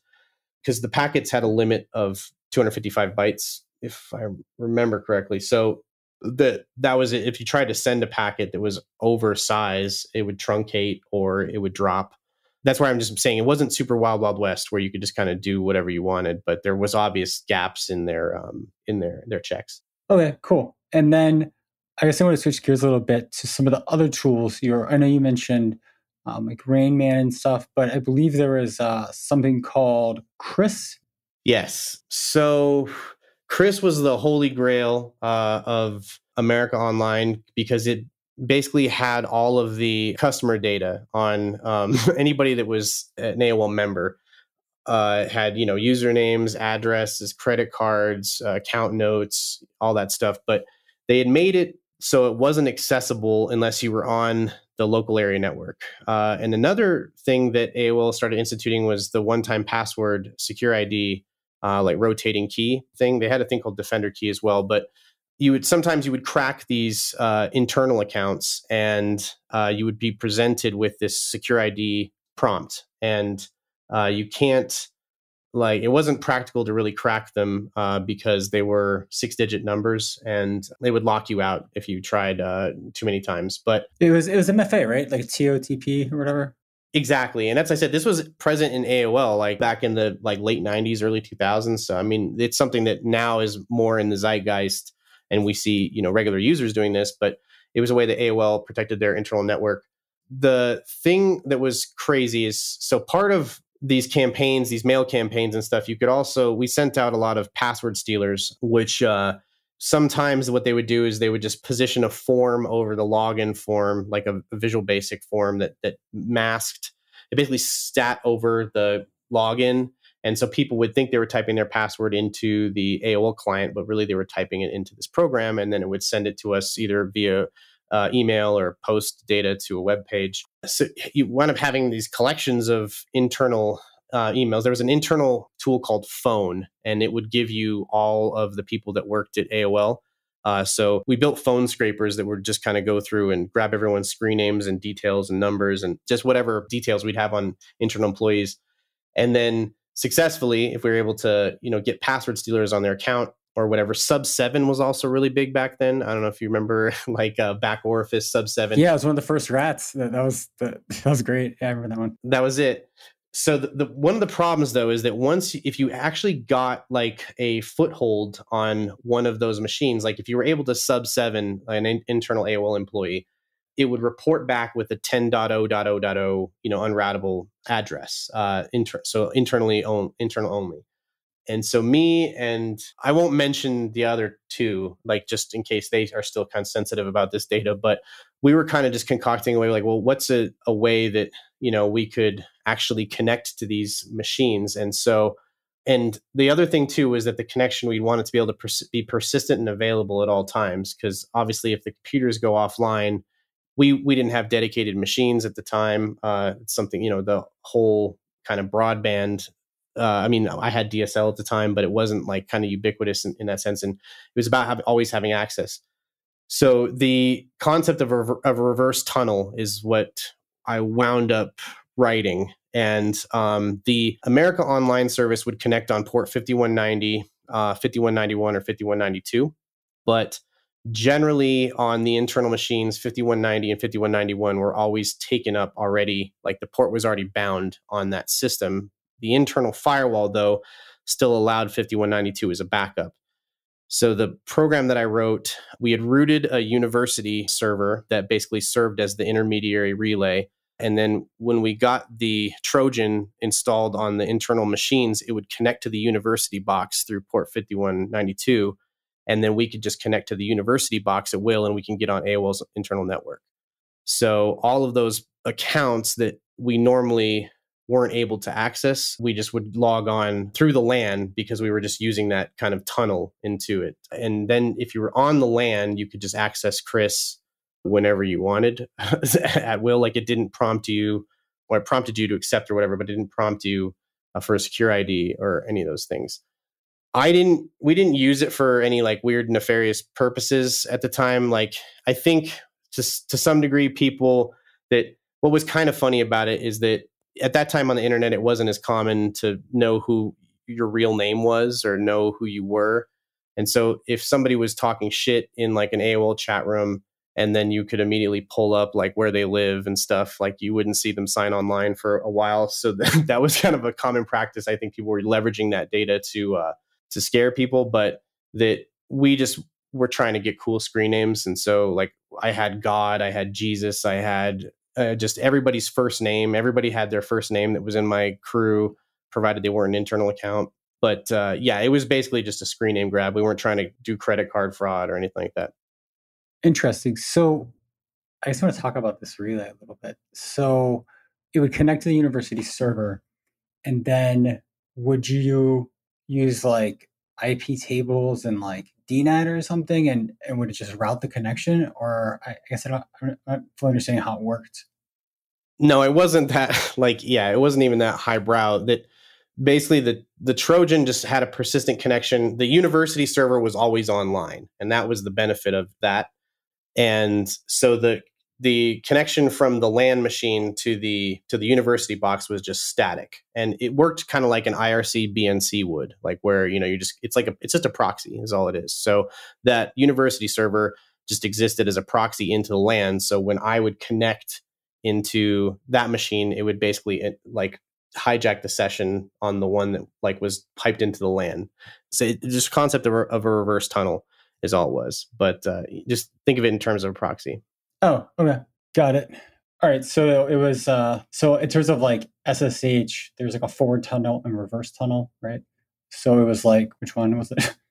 because the packets had a limit of 255 bytes, if I remember correctly. So that that was it. If you tried to send a packet that was over size, it would truncate or it would drop that's why I'm just saying it wasn't super wild wild west where you could just kind of do whatever you wanted, but there was obvious gaps in their um, in their their checks. Okay, cool. And then I guess I want to switch gears a little bit to some of the other tools. You're, I know you mentioned um, like Rain Man and stuff, but I believe there is uh, something called Chris. Yes. So Chris was the holy grail uh, of America Online because it basically had all of the customer data on um, anybody that was an AOL member. Uh, had you know usernames, addresses, credit cards, uh, account notes, all that stuff. But they had made it so it wasn't accessible unless you were on the local area network. Uh, and another thing that AOL started instituting was the one-time password secure ID, uh, like rotating key thing. They had a thing called Defender key as well, but you would sometimes you would crack these uh, internal accounts and uh, you would be presented with this secure id prompt and uh, you can't like it wasn't practical to really crack them uh, because they were six digit numbers and they would lock you out if you tried uh, too many times but it was it was mfa right like totp or whatever Exactly. And as I said, this was present in AOL like back in the like late 90s, early 2000s. So I mean, it's something that now is more in the zeitgeist and we see you know regular users doing this but it was a way that aol protected their internal network. The thing that was crazy is so part of these campaigns these mail campaigns and stuff you could also we sent out a lot of password stealers which uh, sometimes what they would do is they would just position a form over the login form like a, a visual basic form that that masked it basically stat over the login and so people would think they were typing their password into the AOL client, but really they were typing it into this program, and then it would send it to us either via uh, email or post data to a web page. So you wind up having these collections of internal uh, emails. There was an internal tool called Phone, and it would give you all of the people that worked at AOL. Uh, so we built phone scrapers that would just kind of go through and grab everyone's screen names and details and numbers and just whatever details we'd have on internal employees. And then successfully, if we were able to, you know, get password stealers on their account or whatever. Sub seven was also really big back then. I don't know if you remember, like uh, back orifice sub seven. Yeah, it was one of the first rats. That, that was the, that was great. Yeah, I remember that one. That was it. So the, the one of the problems though is that once if you actually got like a foothold on one of those machines, like if you were able to sub seven an in, internal AOL employee, it would report back with a 10.0.0.0 you know unroutable address uh inter- so internally own internal only and so me and I won't mention the other two, like just in case they are still kind of sensitive about this data, but we were kind of just concocting a way like, well, what's a, a way that, you know, we could actually connect to these machines. And so, and the other thing too is that the connection we wanted to be able to pers- be persistent and available at all times. Cause obviously if the computers go offline, we, we didn't have dedicated machines at the time. Uh, something, you know, the whole kind of broadband uh, I mean, I had DSL at the time, but it wasn't like kind of ubiquitous in, in that sense. And it was about have, always having access. So the concept of a, of a reverse tunnel is what I wound up writing. And um, the America Online service would connect on port 5190, uh, 5191, or 5192. But generally on the internal machines 5190 and 5191 were always taken up already like the port was already bound on that system the internal firewall, though, still allowed 5192 as a backup. So the program that I wrote, we had rooted a university server that basically served as the intermediary relay. And then when we got the Trojan installed on the internal machines, it would connect to the university box through port 5192. And then we could just connect to the university box at will and we can get on AOL's internal network. So all of those accounts that we normally weren't able to access. We just would log on through the LAN because we were just using that kind of tunnel into it. And then if you were on the LAN, you could just access Chris whenever you wanted at will. Like it didn't prompt you or it prompted you to accept or whatever, but it didn't prompt you uh, for a secure ID or any of those things. I didn't, we didn't use it for any like weird nefarious purposes at the time. Like I think just to some degree, people that what was kind of funny about it is that at that time on the internet, it wasn't as common to know who your real name was or know who you were. And so if somebody was talking shit in like an AOL chat room, and then you could immediately pull up like where they live and stuff, like you wouldn't see them sign online for a while. So that, that was kind of a common practice. I think people were leveraging that data to uh, to scare people, but that we just were trying to get cool screen names. And so like I had God, I had Jesus, I had uh, just everybody's first name. Everybody had their first name that was in my crew, provided they weren't an internal account. But uh, yeah, it was basically just a screen name grab. We weren't trying to do credit card fraud or anything like that. Interesting. So I just want to talk about this relay a little bit. So it would connect to the university server, and then would you use like IP tables and like DNAT or something, and, and would it just route the connection? Or I, guess I don't, I'm not fully understanding how it worked. No, it wasn't that like yeah, it wasn't even that highbrow. That basically the the Trojan just had a persistent connection. The university server was always online, and that was the benefit of that. And so the the connection from the LAN machine to the to the university box was just static. And it worked kind of like an irc bnc would like where you know you just it's like a it's just a proxy is all it is. So that university server just existed as a proxy into the lan so when i would connect into that machine it would basically eh, like hijack the session on the one that like was piped into the lan so it, just concept of a, of a reverse tunnel is all it was. But uh, just think of it in terms of a proxy Oh, okay. Got it. All right. So it was uh so in terms of like SSH, there's like a forward tunnel and reverse tunnel, right? So it was like which one was it?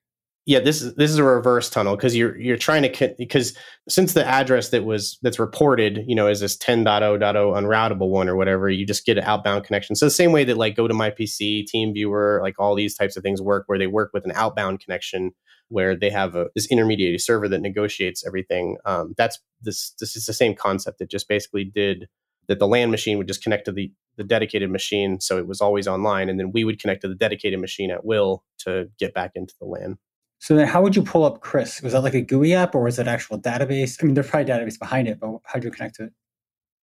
Yeah, this is this is a reverse tunnel because you're you're trying to because since the address that was that's reported, you know, is this 10.0.0 unroutable one or whatever, you just get an outbound connection. So the same way that like go to my PC, TeamViewer, like all these types of things work, where they work with an outbound connection where they have a, this intermediary server that negotiates everything. Um, that's this. This is the same concept. It just basically did that. The LAN machine would just connect to the the dedicated machine, so it was always online, and then we would connect to the dedicated machine at will to get back into the LAN. So then how would you pull up Chris? Was that like a GUI app or was it actual database? I mean, there's probably database behind it, but how do you connect to it?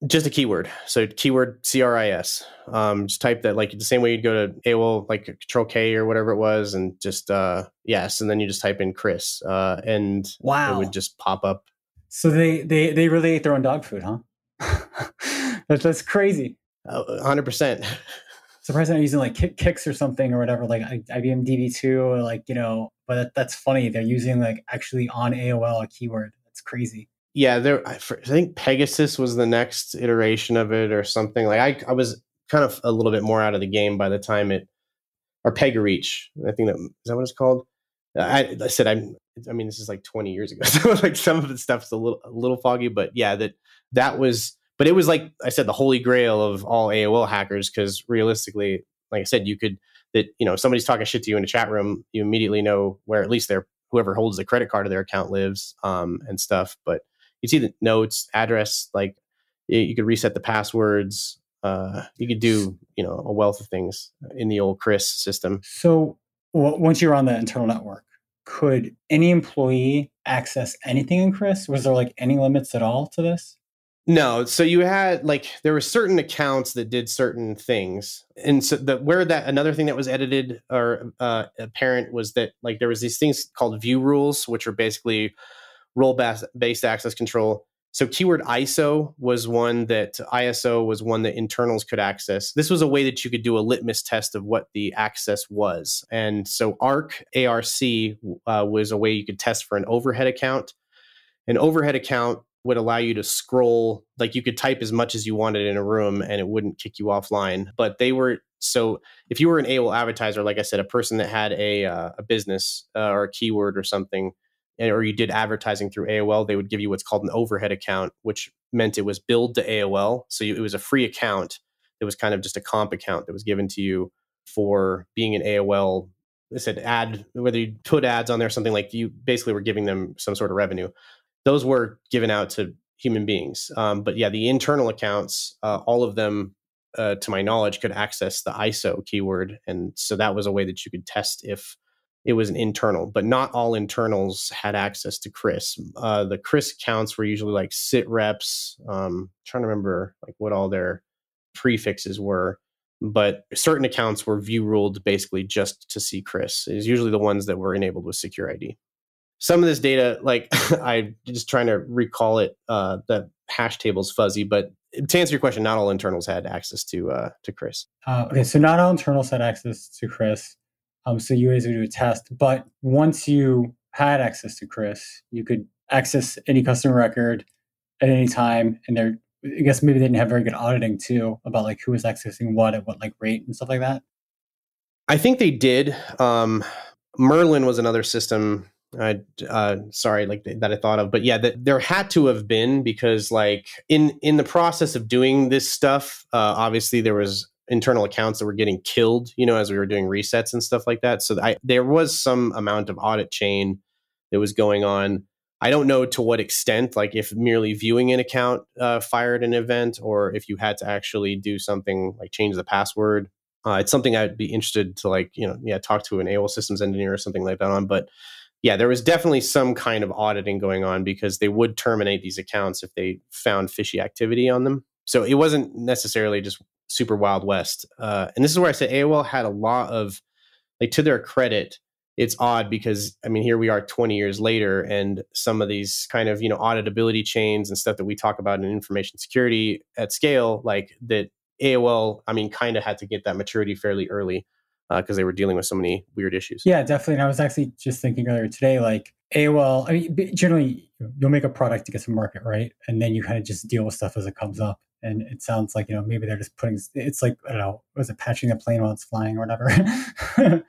Just a keyword. So keyword CRIS. Um, just type that like the same way you'd go to AOL, like Control K or whatever it was, and just uh, yes, and then you just type in Chris, uh, and wow. it would just pop up. So they they they really ate their own dog food, huh? that's that's crazy. hundred percent. Surprised using like kick, kicks or something or whatever, like IBM DB2 or like you know. But that, that's funny. They're using like actually on AOL a keyword. That's crazy yeah, there. I, think Pegasus was the next iteration of it, or something. Like I, I was kind of a little bit more out of the game by the time it, or PegaReach. I think that is that what it's called. I, I said I'm. I mean, this is like 20 years ago, so like some of the stuff's a little a little foggy. But yeah, that that was. But it was like I said, the holy grail of all AOL hackers, because realistically, like I said, you could that you know somebody's talking shit to you in a chat room, you immediately know where at least their whoever holds the credit card of their account lives um, and stuff. But you see the notes, address, like you could reset the passwords. Uh, you could do, you know, a wealth of things in the old Chris system. So well, once you're on the internal network, could any employee access anything in Chris? Was there like any limits at all to this? No, so you had like there were certain accounts that did certain things, and so the where that another thing that was edited or uh, apparent was that like there was these things called view rules, which are basically role based access control. So keyword ISO was one that ISO was one that internals could access. This was a way that you could do a litmus test of what the access was. And so ARC, ARC uh, was a way you could test for an overhead account. An overhead account would allow you to scroll, like you could type as much as you wanted in a room and it wouldn't kick you offline. But they were so if you were an AOL advertiser, like I said, a person that had a, uh, a business uh, or a keyword or something, or you did advertising through AOL, they would give you what's called an overhead account, which meant it was billed to AOL. So you, it was a free account. It was kind of just a comp account that was given to you for being an AOL. They said ad, whether you put ads on there, something like you basically were giving them some sort of revenue. Those were given out to human beings. Um, but yeah, the internal accounts, uh, all of them, uh, to my knowledge, could access the ISO keyword. And so that was a way that you could test if it was an internal, but not all internals had access to Chris. Uh, the Chris accounts were usually like sit reps. Um, trying to remember like what all their prefixes were, but certain accounts were view ruled basically just to see Chris. Is usually the ones that were enabled with secure ID. Some of this data, like I'm just trying to recall it, uh, the hash table's fuzzy, but to answer your question, not all internals had access to uh, to Chris. Uh, okay, so not all internals had access to Chris. Um, so you guys would do a test. But once you had access to Chris, you could access any customer record at any time. And there, I guess maybe they didn't have very good auditing too about like who was accessing what at what like rate and stuff like that. I think they did. Um, Merlin was another system. I uh, sorry, like that I thought of, but yeah, that there had to have been because like in in the process of doing this stuff, uh, obviously there was internal accounts that were getting killed, you know, as we were doing resets and stuff like that. So I, there was some amount of audit chain that was going on. I don't know to what extent, like if merely viewing an account uh, fired an event, or if you had to actually do something like change the password. Uh, it's something I'd be interested to like, you know, yeah, talk to an AOL systems engineer or something like that on. But yeah, there was definitely some kind of auditing going on because they would terminate these accounts if they found fishy activity on them. So it wasn't necessarily just super wild west. Uh, and this is where I say AOL had a lot of, like, to their credit, it's odd because I mean, here we are 20 years later, and some of these kind of you know auditability chains and stuff that we talk about in information security at scale, like that AOL, I mean, kind of had to get that maturity fairly early because uh, they were dealing with so many weird issues. Yeah, definitely. And I was actually just thinking earlier today, like AOL. I mean, generally, you'll make a product to get to market, right? And then you kind of just deal with stuff as it comes up and it sounds like you know maybe they're just putting it's like i don't know was it patching the plane while it's flying or whatever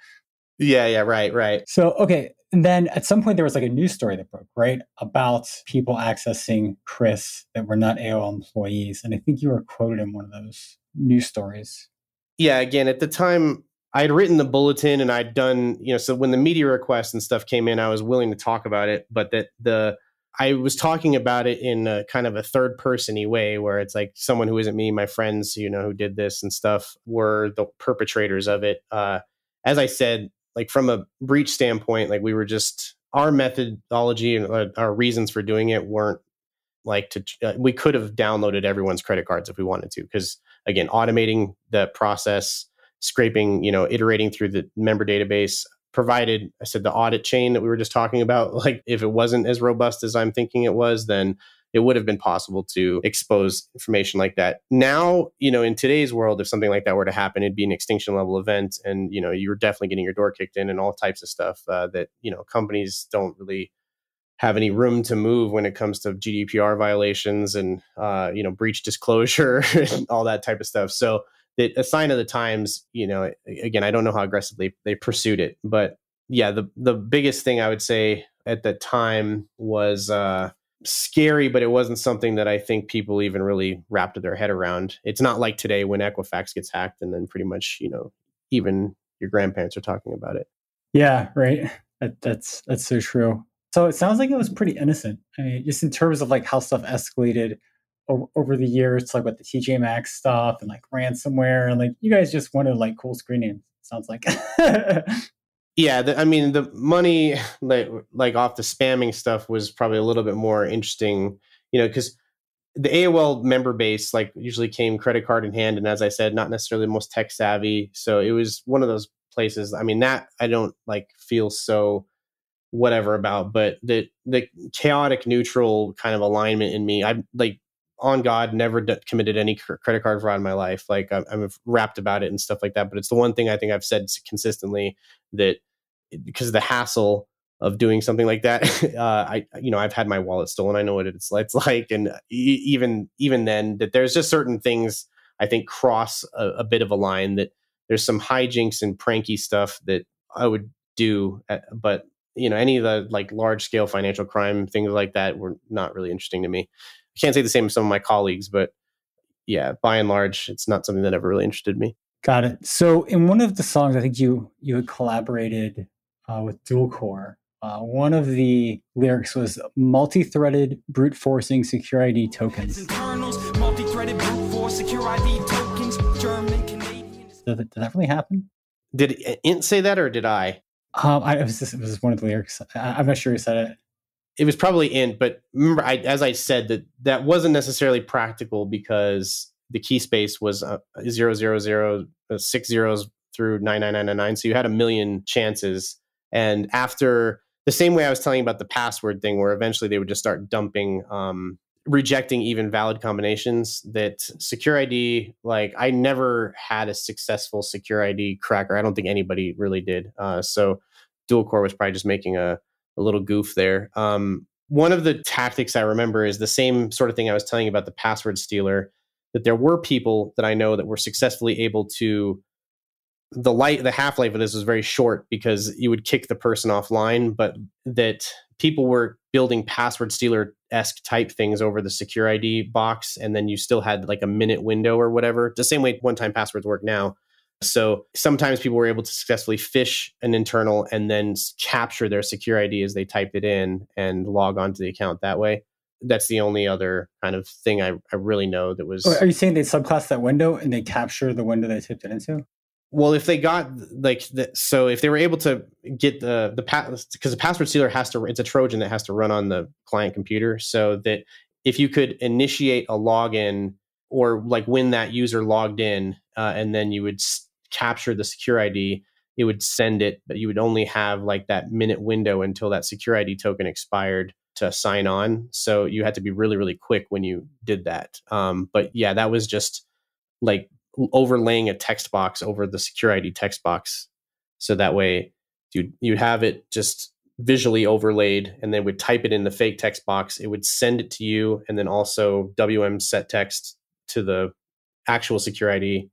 yeah yeah right right so okay and then at some point there was like a news story that broke right about people accessing chris that were not aol employees and i think you were quoted in one of those news stories yeah again at the time I had written the bulletin and I'd done, you know, so when the media requests and stuff came in, I was willing to talk about it, but that the I was talking about it in a kind of a third persony way where it's like someone who isn't me, my friends, you know, who did this and stuff were the perpetrators of it. Uh, as I said, like from a breach standpoint, like we were just our methodology and our reasons for doing it weren't like to uh, we could have downloaded everyone's credit cards if we wanted to because again automating the process scraping you know iterating through the member database provided i said the audit chain that we were just talking about like if it wasn't as robust as i'm thinking it was then it would have been possible to expose information like that now you know in today's world if something like that were to happen it'd be an extinction level event and you know you're definitely getting your door kicked in and all types of stuff uh, that you know companies don't really have any room to move when it comes to GDPR violations and uh, you know breach disclosure and all that type of stuff. So that a sign of the times, you know, again, I don't know how aggressively they pursued it, but yeah, the the biggest thing I would say at the time was uh, scary, but it wasn't something that I think people even really wrapped their head around. It's not like today when Equifax gets hacked and then pretty much you know even your grandparents are talking about it. Yeah, right. That, that's that's so true. So it sounds like it was pretty innocent. I mean, just in terms of like how stuff escalated over, the years, like with the TJ Maxx stuff and like ransomware, and like you guys just wanted like cool screen names. Sounds like. yeah, the, I mean the money like like off the spamming stuff was probably a little bit more interesting, you know, because the AOL member base like usually came credit card in hand, and as I said, not necessarily the most tech savvy. So it was one of those places. I mean, that I don't like feel so whatever about, but the the chaotic neutral kind of alignment in me, I'm like on God, never d- committed any cr- credit card fraud in my life. Like I'm, I'm rapped about it and stuff like that. But it's the one thing I think I've said consistently that because of the hassle of doing something like that, uh, I you know I've had my wallet stolen. I know what it's it's like, and even even then, that there's just certain things I think cross a, a bit of a line that there's some hijinks and pranky stuff that I would do, at, but you know any of the like large scale financial crime things like that were not really interesting to me i can't say the same as some of my colleagues but yeah by and large it's not something that ever really interested me. Got it. So in one of the songs i think you you had collaborated uh, with dual core uh, one of the lyrics was multi-threaded brute forcing secure id tokens. Multi-threaded brute force secure id tokens german canadian. Did, did that really happen? Did int say that or did i? Um, I, it was just, it was one of the lyrics. I, am not sure who said it. It was probably in, but remember, I, as I said, that that wasn't necessarily practical because the key space was uh, zero zero zero uh, six zeros through nine nine nine nine. So you had a million chances. And after the same way I was telling you about the password thing, where eventually they would just start dumping um, rejecting even valid combinations that secure id like i never had a successful secure id cracker i don't think anybody really did uh, so dual core was probably just making a, a little goof there um, one of the tactics i remember is the same sort of thing i was telling you about the password stealer that there were people that i know that were successfully able to the light the half life of this was very short because you would kick the person offline but that people were building password stealer esque type things over the secure ID box, and then you still had like a minute window or whatever. The same way one time passwords work now. So sometimes people were able to successfully fish an internal and then capture their secure ID as they typed it in and log onto the account that way. That's the only other kind of thing I, I really know that was. Are you saying they subclass that window and they capture the window they typed it into? well if they got like the, so if they were able to get the the because the password stealer has to it's a trojan that has to run on the client computer so that if you could initiate a login or like when that user logged in uh, and then you would capture the secure id it would send it but you would only have like that minute window until that secure id token expired to sign on so you had to be really really quick when you did that um, but yeah that was just like overlaying a text box over the secure ID text box. So that way you'd, you'd have it just visually overlaid and then would type it in the fake text box. It would send it to you and then also WM set text to the actual secure ID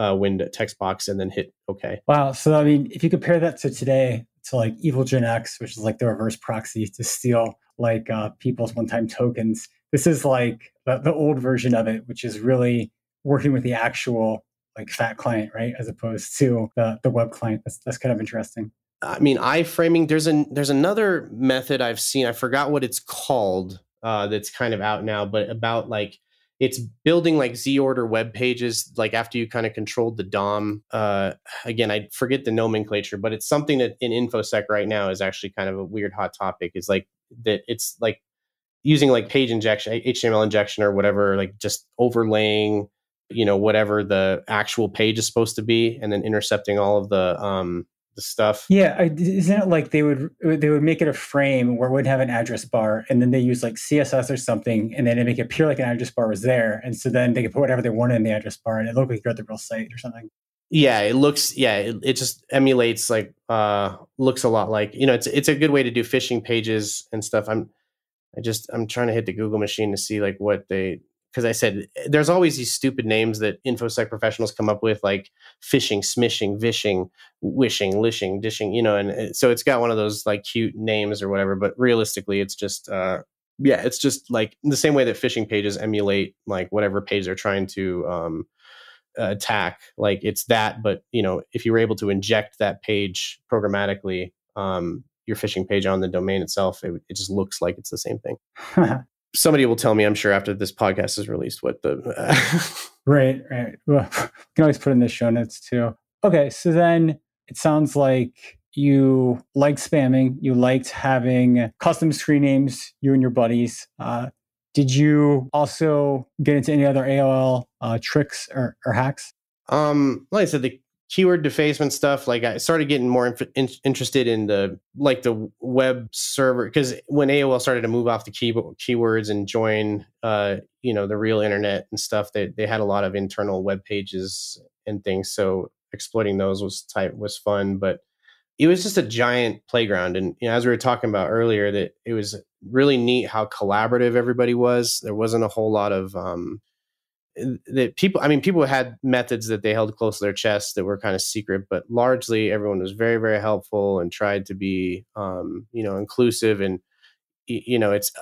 uh, window text box and then hit OK. Wow. So, I mean, if you compare that to today, to like Evil Gen X, which is like the reverse proxy to steal like uh, people's one time tokens, this is like the, the old version of it, which is really working with the actual like fat client, right, as opposed to the, the web client. That's that's kind of interesting. I mean, iframing. There's an there's another method I've seen. I forgot what it's called. Uh, that's kind of out now, but about like it's building like Z order web pages, like after you kind of controlled the DOM. Uh, again, I forget the nomenclature, but it's something that in InfoSec right now is actually kind of a weird hot topic. Is like that it's like using like page injection, HTML injection or whatever, like just overlaying, you know, whatever the actual page is supposed to be, and then intercepting all of the um, the stuff. Yeah, I, isn't it like they would they would make it a frame where it would have an address bar, and then they use like CSS or something, and then they make it appear like an address bar was there, and so then they could put whatever they wanted in the address bar, and it looked like you're at the real site or something. Yeah, it looks. Yeah, it, it just emulates like uh looks a lot like you know it's it's a good way to do phishing pages and stuff. I'm I just I'm trying to hit the Google machine to see like what they because I said there's always these stupid names that infosec professionals come up with, like phishing, smishing, vishing, wishing, lishing, dishing, you know, and so it's got one of those like cute names or whatever. But realistically, it's just, uh, yeah, it's just like the same way that phishing pages emulate like whatever page they're trying to um, attack. Like it's that, but you know, if you were able to inject that page programmatically, um, your phishing page on the domain itself, it, it just looks like it's the same thing somebody will tell me, I'm sure, after this podcast is released, what the. right, right. Well, we can always put in the show notes too. Okay, so then it sounds like you liked spamming, you liked having custom screen names, you and your buddies. Uh, did you also get into any other AOL uh, tricks or, or hacks? Um, like I said, the keyword defacement stuff like i started getting more inf- in- interested in the like the web server because when aol started to move off the key- keywords and join uh you know the real internet and stuff they, they had a lot of internal web pages and things so exploiting those was type was fun but it was just a giant playground and you know as we were talking about earlier that it was really neat how collaborative everybody was. There wasn't a whole lot of um that people i mean people had methods that they held close to their chest that were kind of secret but largely everyone was very very helpful and tried to be um, you know inclusive and you know it's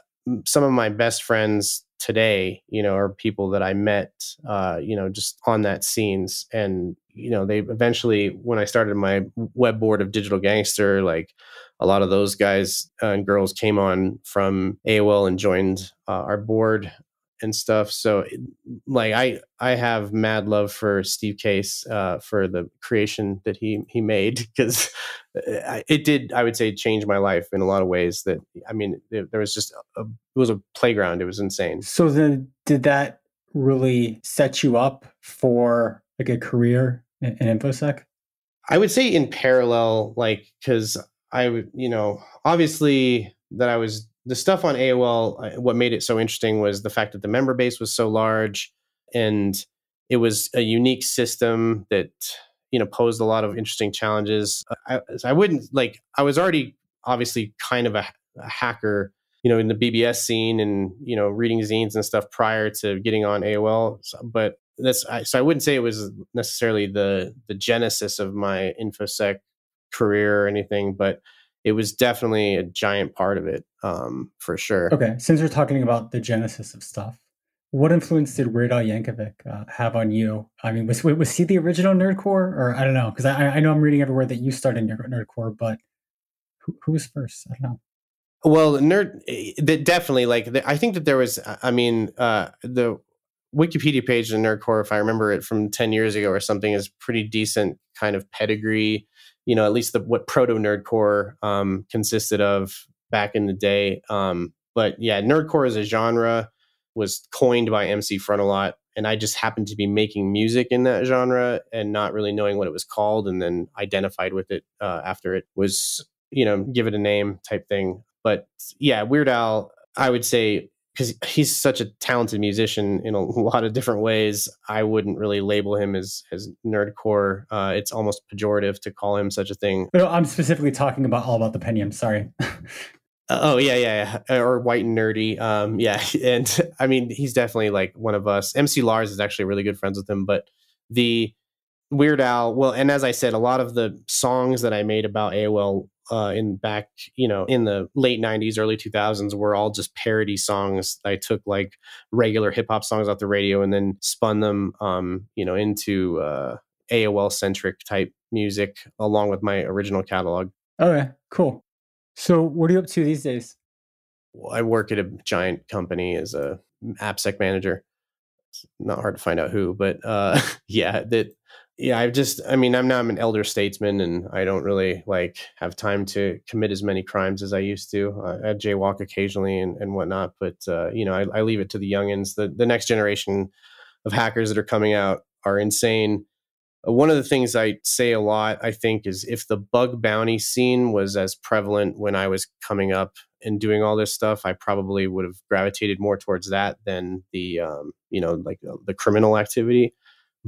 some of my best friends today you know are people that i met uh, you know just on that scenes and you know they eventually when i started my web board of digital gangster like a lot of those guys and girls came on from aol and joined uh, our board and stuff. So like I I have mad love for Steve Case uh, for the creation that he he made because it did I would say change my life in a lot of ways. That I mean it, there was just a, it was a playground. It was insane. So then did that really set you up for like a career in, in infosec? I would say in parallel, like because I would you know obviously that I was the stuff on AOL, uh, what made it so interesting was the fact that the member base was so large and it was a unique system that you know posed a lot of interesting challenges. I, I wouldn't like I was already obviously kind of a, a, hacker, you know, in the BBS scene and you know reading zines and stuff prior to getting on AOL. So, but that's I, so I wouldn't say it was necessarily the the genesis of my infosec career or anything, but it was definitely a giant part of it um, for sure. Okay, since we're talking about the genesis of stuff, what influence did Weird Al Yankovic uh, have on you? I mean, was was he the original nerdcore, or I don't know? Because I, I know I'm reading everywhere that you started nerdcore, but who, who was first? I don't know. Well, nerd, eh, definitely. Like, I think that there was. I mean, uh, the Wikipedia page of nerdcore, if I remember it from ten years ago or something, is pretty decent kind of pedigree you know, at least the, what proto nerdcore um, consisted of back in the day. Um, but yeah, nerdcore as a genre was coined by MC Frontalot, and I just happened to be making music in that genre and not really knowing what it was called, and then identified with it uh, after it was, you know, give it a name type thing. But yeah, Weird Al, I would say because he's such a talented musician in a lot of different ways. I wouldn't really label him as as nerdcore. Uh, it's almost pejorative to call him such a thing. No, I'm specifically talking about all about the Pentium. Sorry. uh, oh yeah, yeah, yeah, or white and nerdy. Um, yeah, and I mean he's definitely like one of us. MC Lars is actually really good friends with him, but the Weird Al, well, and as I said, a lot of the songs that I made about AOL uh, in back, you know, in the late '90s, early 2000s, were all just parody songs. I took like regular hip hop songs off the radio and then spun them, um, you know, into uh, AOL centric type music along with my original catalog. Okay, cool. So, what are you up to these days? I work at a giant company as a AppSec manager. It's not hard to find out who, but uh, yeah, that yeah, I've just, I mean, I'm now I'm an elder statesman, and I don't really like have time to commit as many crimes as I used to. Uh, I jaywalk occasionally and, and whatnot, but uh, you know, I, I leave it to the youngins. The the next generation of hackers that are coming out are insane. Uh, one of the things I say a lot, I think, is if the bug bounty scene was as prevalent when I was coming up and doing all this stuff, I probably would have gravitated more towards that than the, um, you know, like uh, the criminal activity.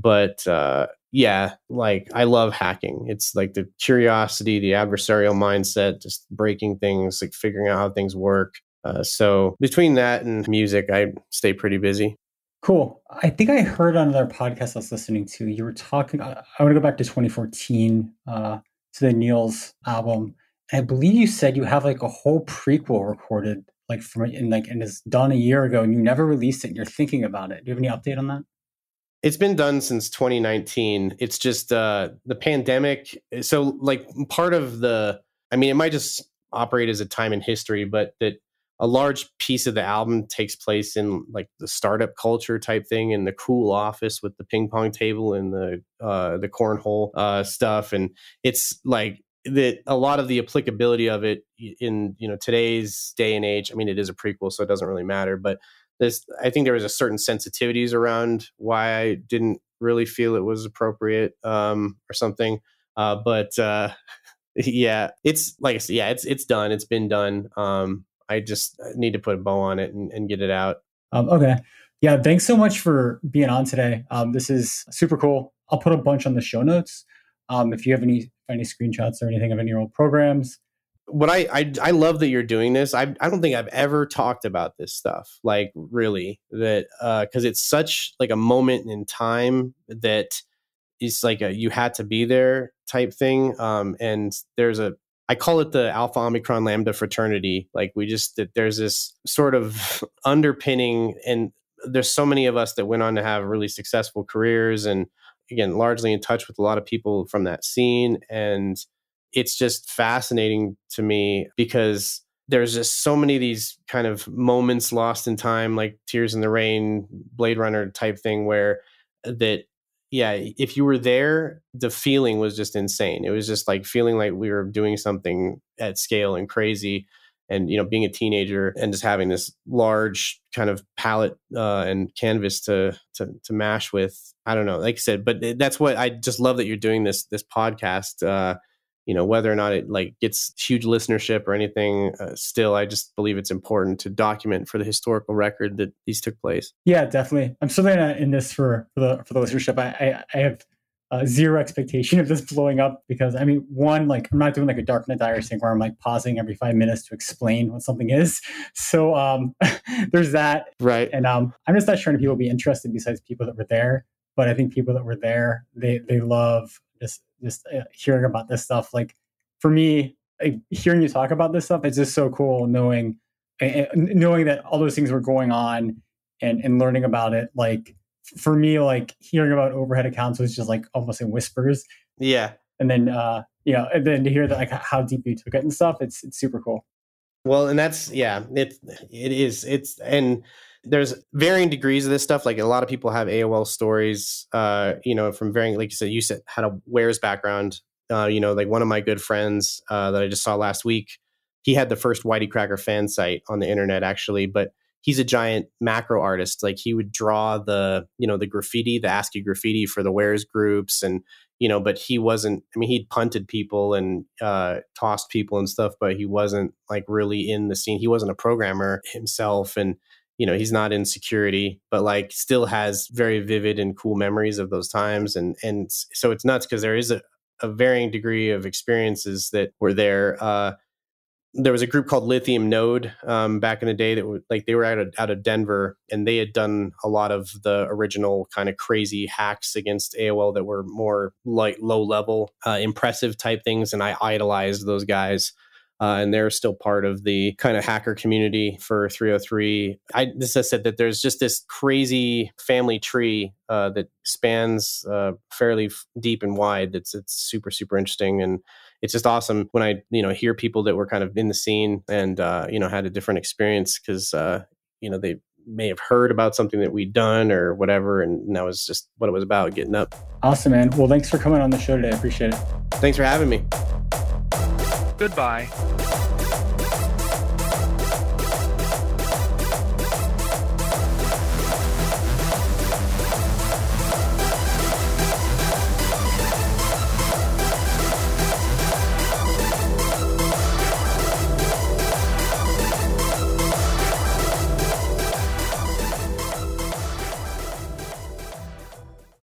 But uh, yeah, like I love hacking. It's like the curiosity, the adversarial mindset, just breaking things, like figuring out how things work. Uh, so between that and music, I stay pretty busy. Cool. I think I heard on another podcast I was listening to. You were talking. I want to go back to 2014 uh, to the Neals album. I believe you said you have like a whole prequel recorded, like from in like and it's done a year ago, and you never released it. and You're thinking about it. Do you have any update on that? It's been done since 2019. It's just uh, the pandemic. So, like, part of the, I mean, it might just operate as a time in history, but that a large piece of the album takes place in like the startup culture type thing in the cool office with the ping pong table and the uh, the cornhole uh, stuff, and it's like that a lot of the applicability of it in you know today's day and age. I mean, it is a prequel, so it doesn't really matter, but this I think there was a certain sensitivities around why I didn't really feel it was appropriate um, or something. Uh, but uh, yeah, it's like I said, yeah, it's it's done. It's been done. Um, I just need to put a bow on it and, and get it out. Um, okay. Yeah. Thanks so much for being on today. Um, this is super cool. I'll put a bunch on the show notes. Um, if you have any any screenshots or anything of any old programs, what I, I I love that you're doing this. I I don't think I've ever talked about this stuff like really that because uh, it's such like a moment in time that is like a you had to be there type thing. Um, and there's a I call it the Alpha Omicron Lambda fraternity. Like we just that there's this sort of underpinning, and there's so many of us that went on to have really successful careers, and again, largely in touch with a lot of people from that scene and it's just fascinating to me because there's just so many of these kind of moments lost in time like tears in the rain blade runner type thing where that yeah if you were there the feeling was just insane. It was just like feeling like we were doing something at scale and crazy and you know being a teenager and just having this large kind of palette uh, and canvas to, to to mash with. I don't know like i said but that's what i just love that you're doing this this podcast uh, you know whether or not it like gets huge listenership or anything uh, still i just believe it's important to document for the historical record that these took place yeah definitely i'm certainly not in this for for the for the listenership i i, I have uh, zero expectation of this blowing up because I mean, one, like I'm not doing like a dark Darknet Diaries thing where I'm like pausing every five minutes to explain what something is. So um, there's that, right? And um, I'm just not sure if people will be interested besides people that were there. But I think people that were there, they they love just just uh, hearing about this stuff. Like for me, like, hearing you talk about this stuff, it's just so cool knowing knowing that all those things were going on and and learning about it. Like for me, like hearing about overhead accounts was just like almost in whispers. Yeah. And then uh, you know, and then to hear that like how deep you took it and stuff, it's it's super cool. Well, and that's yeah, it it is. It's and there's varying degrees of this stuff. Like a lot of people have AOL stories, uh, you know, from varying, like you said, you said had a Wares background. Uh, you know, like one of my good friends uh, that I just saw last week, he had the first YTCracker fan site on the internet, actually, but he's a giant macro artist. Like he would draw the, you know, the graffiti, the ASCII graffiti for the Wares groups and, you know, but he wasn't, I mean, he'd punted people and uh, tossed people and stuff, but he wasn't like really in the scene. He wasn't a programmer himself. And, you know he's not in security but like still has very vivid and cool memories of those times and and so it's nuts because there is a, a varying degree of experiences that were there uh there was a group called Lithium Node um, back in the day that were like they were out of, out of Denver and they had done a lot of the original kind of crazy hacks against AOL that were more like low level, uh, impressive type things. And I idolized those guys uh, and they're still part of the kind of hacker community for 303. I just said that there's just this crazy family tree uh, that spans uh, fairly f- deep and wide. It's it's super super interesting and it's just awesome when I you know hear people that were kind of in the scene and uh, you know had a different experience because uh, you know they may have heard about something that we'd done or whatever. And that was just what it was about getting up. Awesome, man. Well, thanks for coming on the show today. I appreciate it. Thanks for having me. Goodbye.